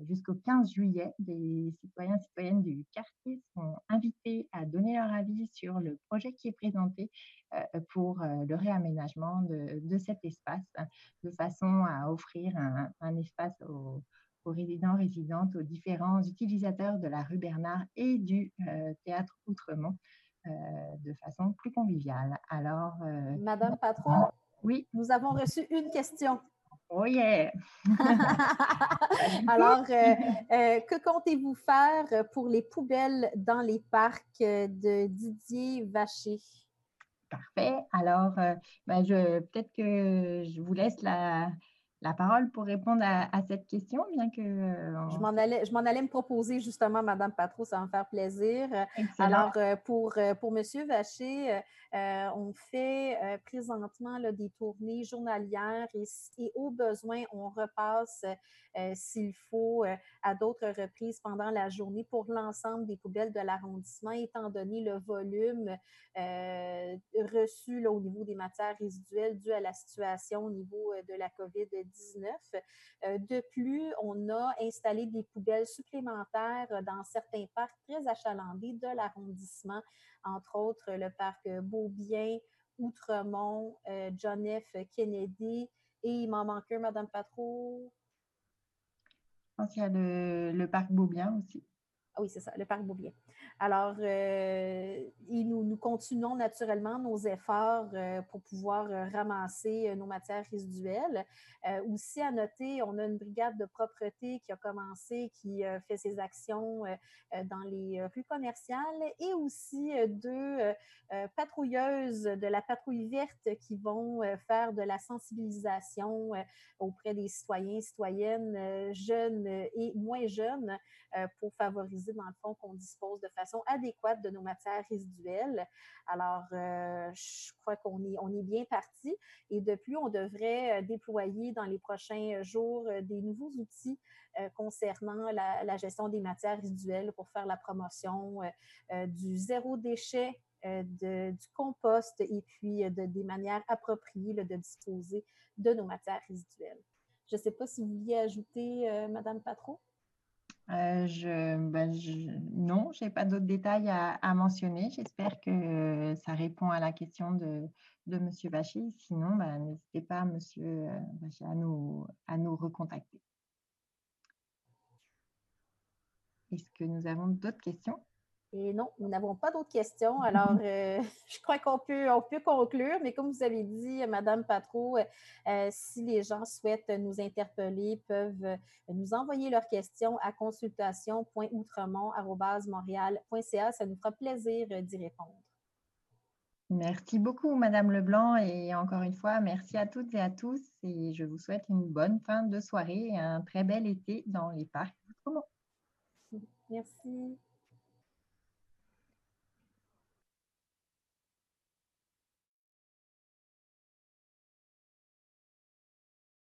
jusqu'au 15 juillet, des citoyens et citoyennes du quartier sont invités à donner leur avis sur le projet qui est présenté euh, pour euh, le réaménagement de, cet espace, de façon à offrir un, espace aux, résidents, résidentes, aux différents utilisateurs de la rue Bernard et du théâtre Outremont. de façon plus conviviale. Alors, Madame Patron, oui. Nous avons reçu une question. Oh yeah! [LAUGHS] Alors, euh, euh, que comptez-vous faire pour les poubelles dans les parcs de Didier Vacher? Parfait. Alors, euh, ben, peut-être que je vous laisse la, la parole pour répondre à, cette question, bien que... Je m'en allais, je m'en allais me proposer justement, Madame Patro, ça va me faire plaisir. Alors, pour, pour Monsieur Vacher, euh, on fait euh, présentement là, des tournées journalières et, au besoin, on repasse euh, s'il faut à d'autres reprises pendant la journée pour l'ensemble des poubelles de l'arrondissement, étant donné le volume reçu là, au niveau des matières résiduelles dû à la situation au niveau de la COVID-19. de plus, on a installé des poubelles supplémentaires dans certains parcs très achalandés de l'arrondissement entre autres le parc Beaubien, Outremont, euh, John F. Kennedy, et il m'en manque un, Madame Patro. Pense qu'il y a le, parc Beaubien aussi. Ah oui, c'est ça, le parc Beaubien. Alors, euh, nous, continuons naturellement nos efforts euh, pour pouvoir euh, ramasser nos matières résiduelles. aussi, à noter, on a une brigade de propreté qui a commencé, qui fait ses actions dans les rues commerciales et aussi deux patrouilleuses de la patrouille verte qui vont faire de la sensibilisation auprès des citoyens, citoyennes, jeunes et moins jeunes pour favoriser, dans le fond, qu'on dispose de façon adéquate de nos matières résiduelles. Alors, euh, je crois qu'on est, bien parti. Et de plus, on devrait euh, déployer dans les prochains jours euh, des nouveaux outils concernant la, gestion des matières résiduelles pour faire la promotion du zéro déchet du compost et puis de, des manières appropriées de disposer de nos matières résiduelles. Je ne sais pas si vous vouliez ajouter, Madame Patron? Euh, ben, non, je n'ai pas d'autres détails à, mentionner. J'espère que ça répond à la question de, de M. Vacher. Sinon, ben, n'hésitez pas, M. Vacher, à nous, à nous recontacter. Est-ce que nous avons d'autres questions? Et non, nous n'avons pas d'autres questions. [LAUGHS] Alors, euh, je crois qu'on peut, on peut conclure, mais comme vous avez dit, Madame Patro, euh, si les gens souhaitent nous interpeller, peuvent nous envoyer leurs questions à consultation.outremont.montréal.ca. Ça nous fera plaisir d'y répondre. Merci beaucoup, Madame Leblanc. Et encore une fois, merci à toutes et à tous. Et je vous souhaite une bonne fin de soirée et un très bel été dans les parcs d'Outremont. Merci.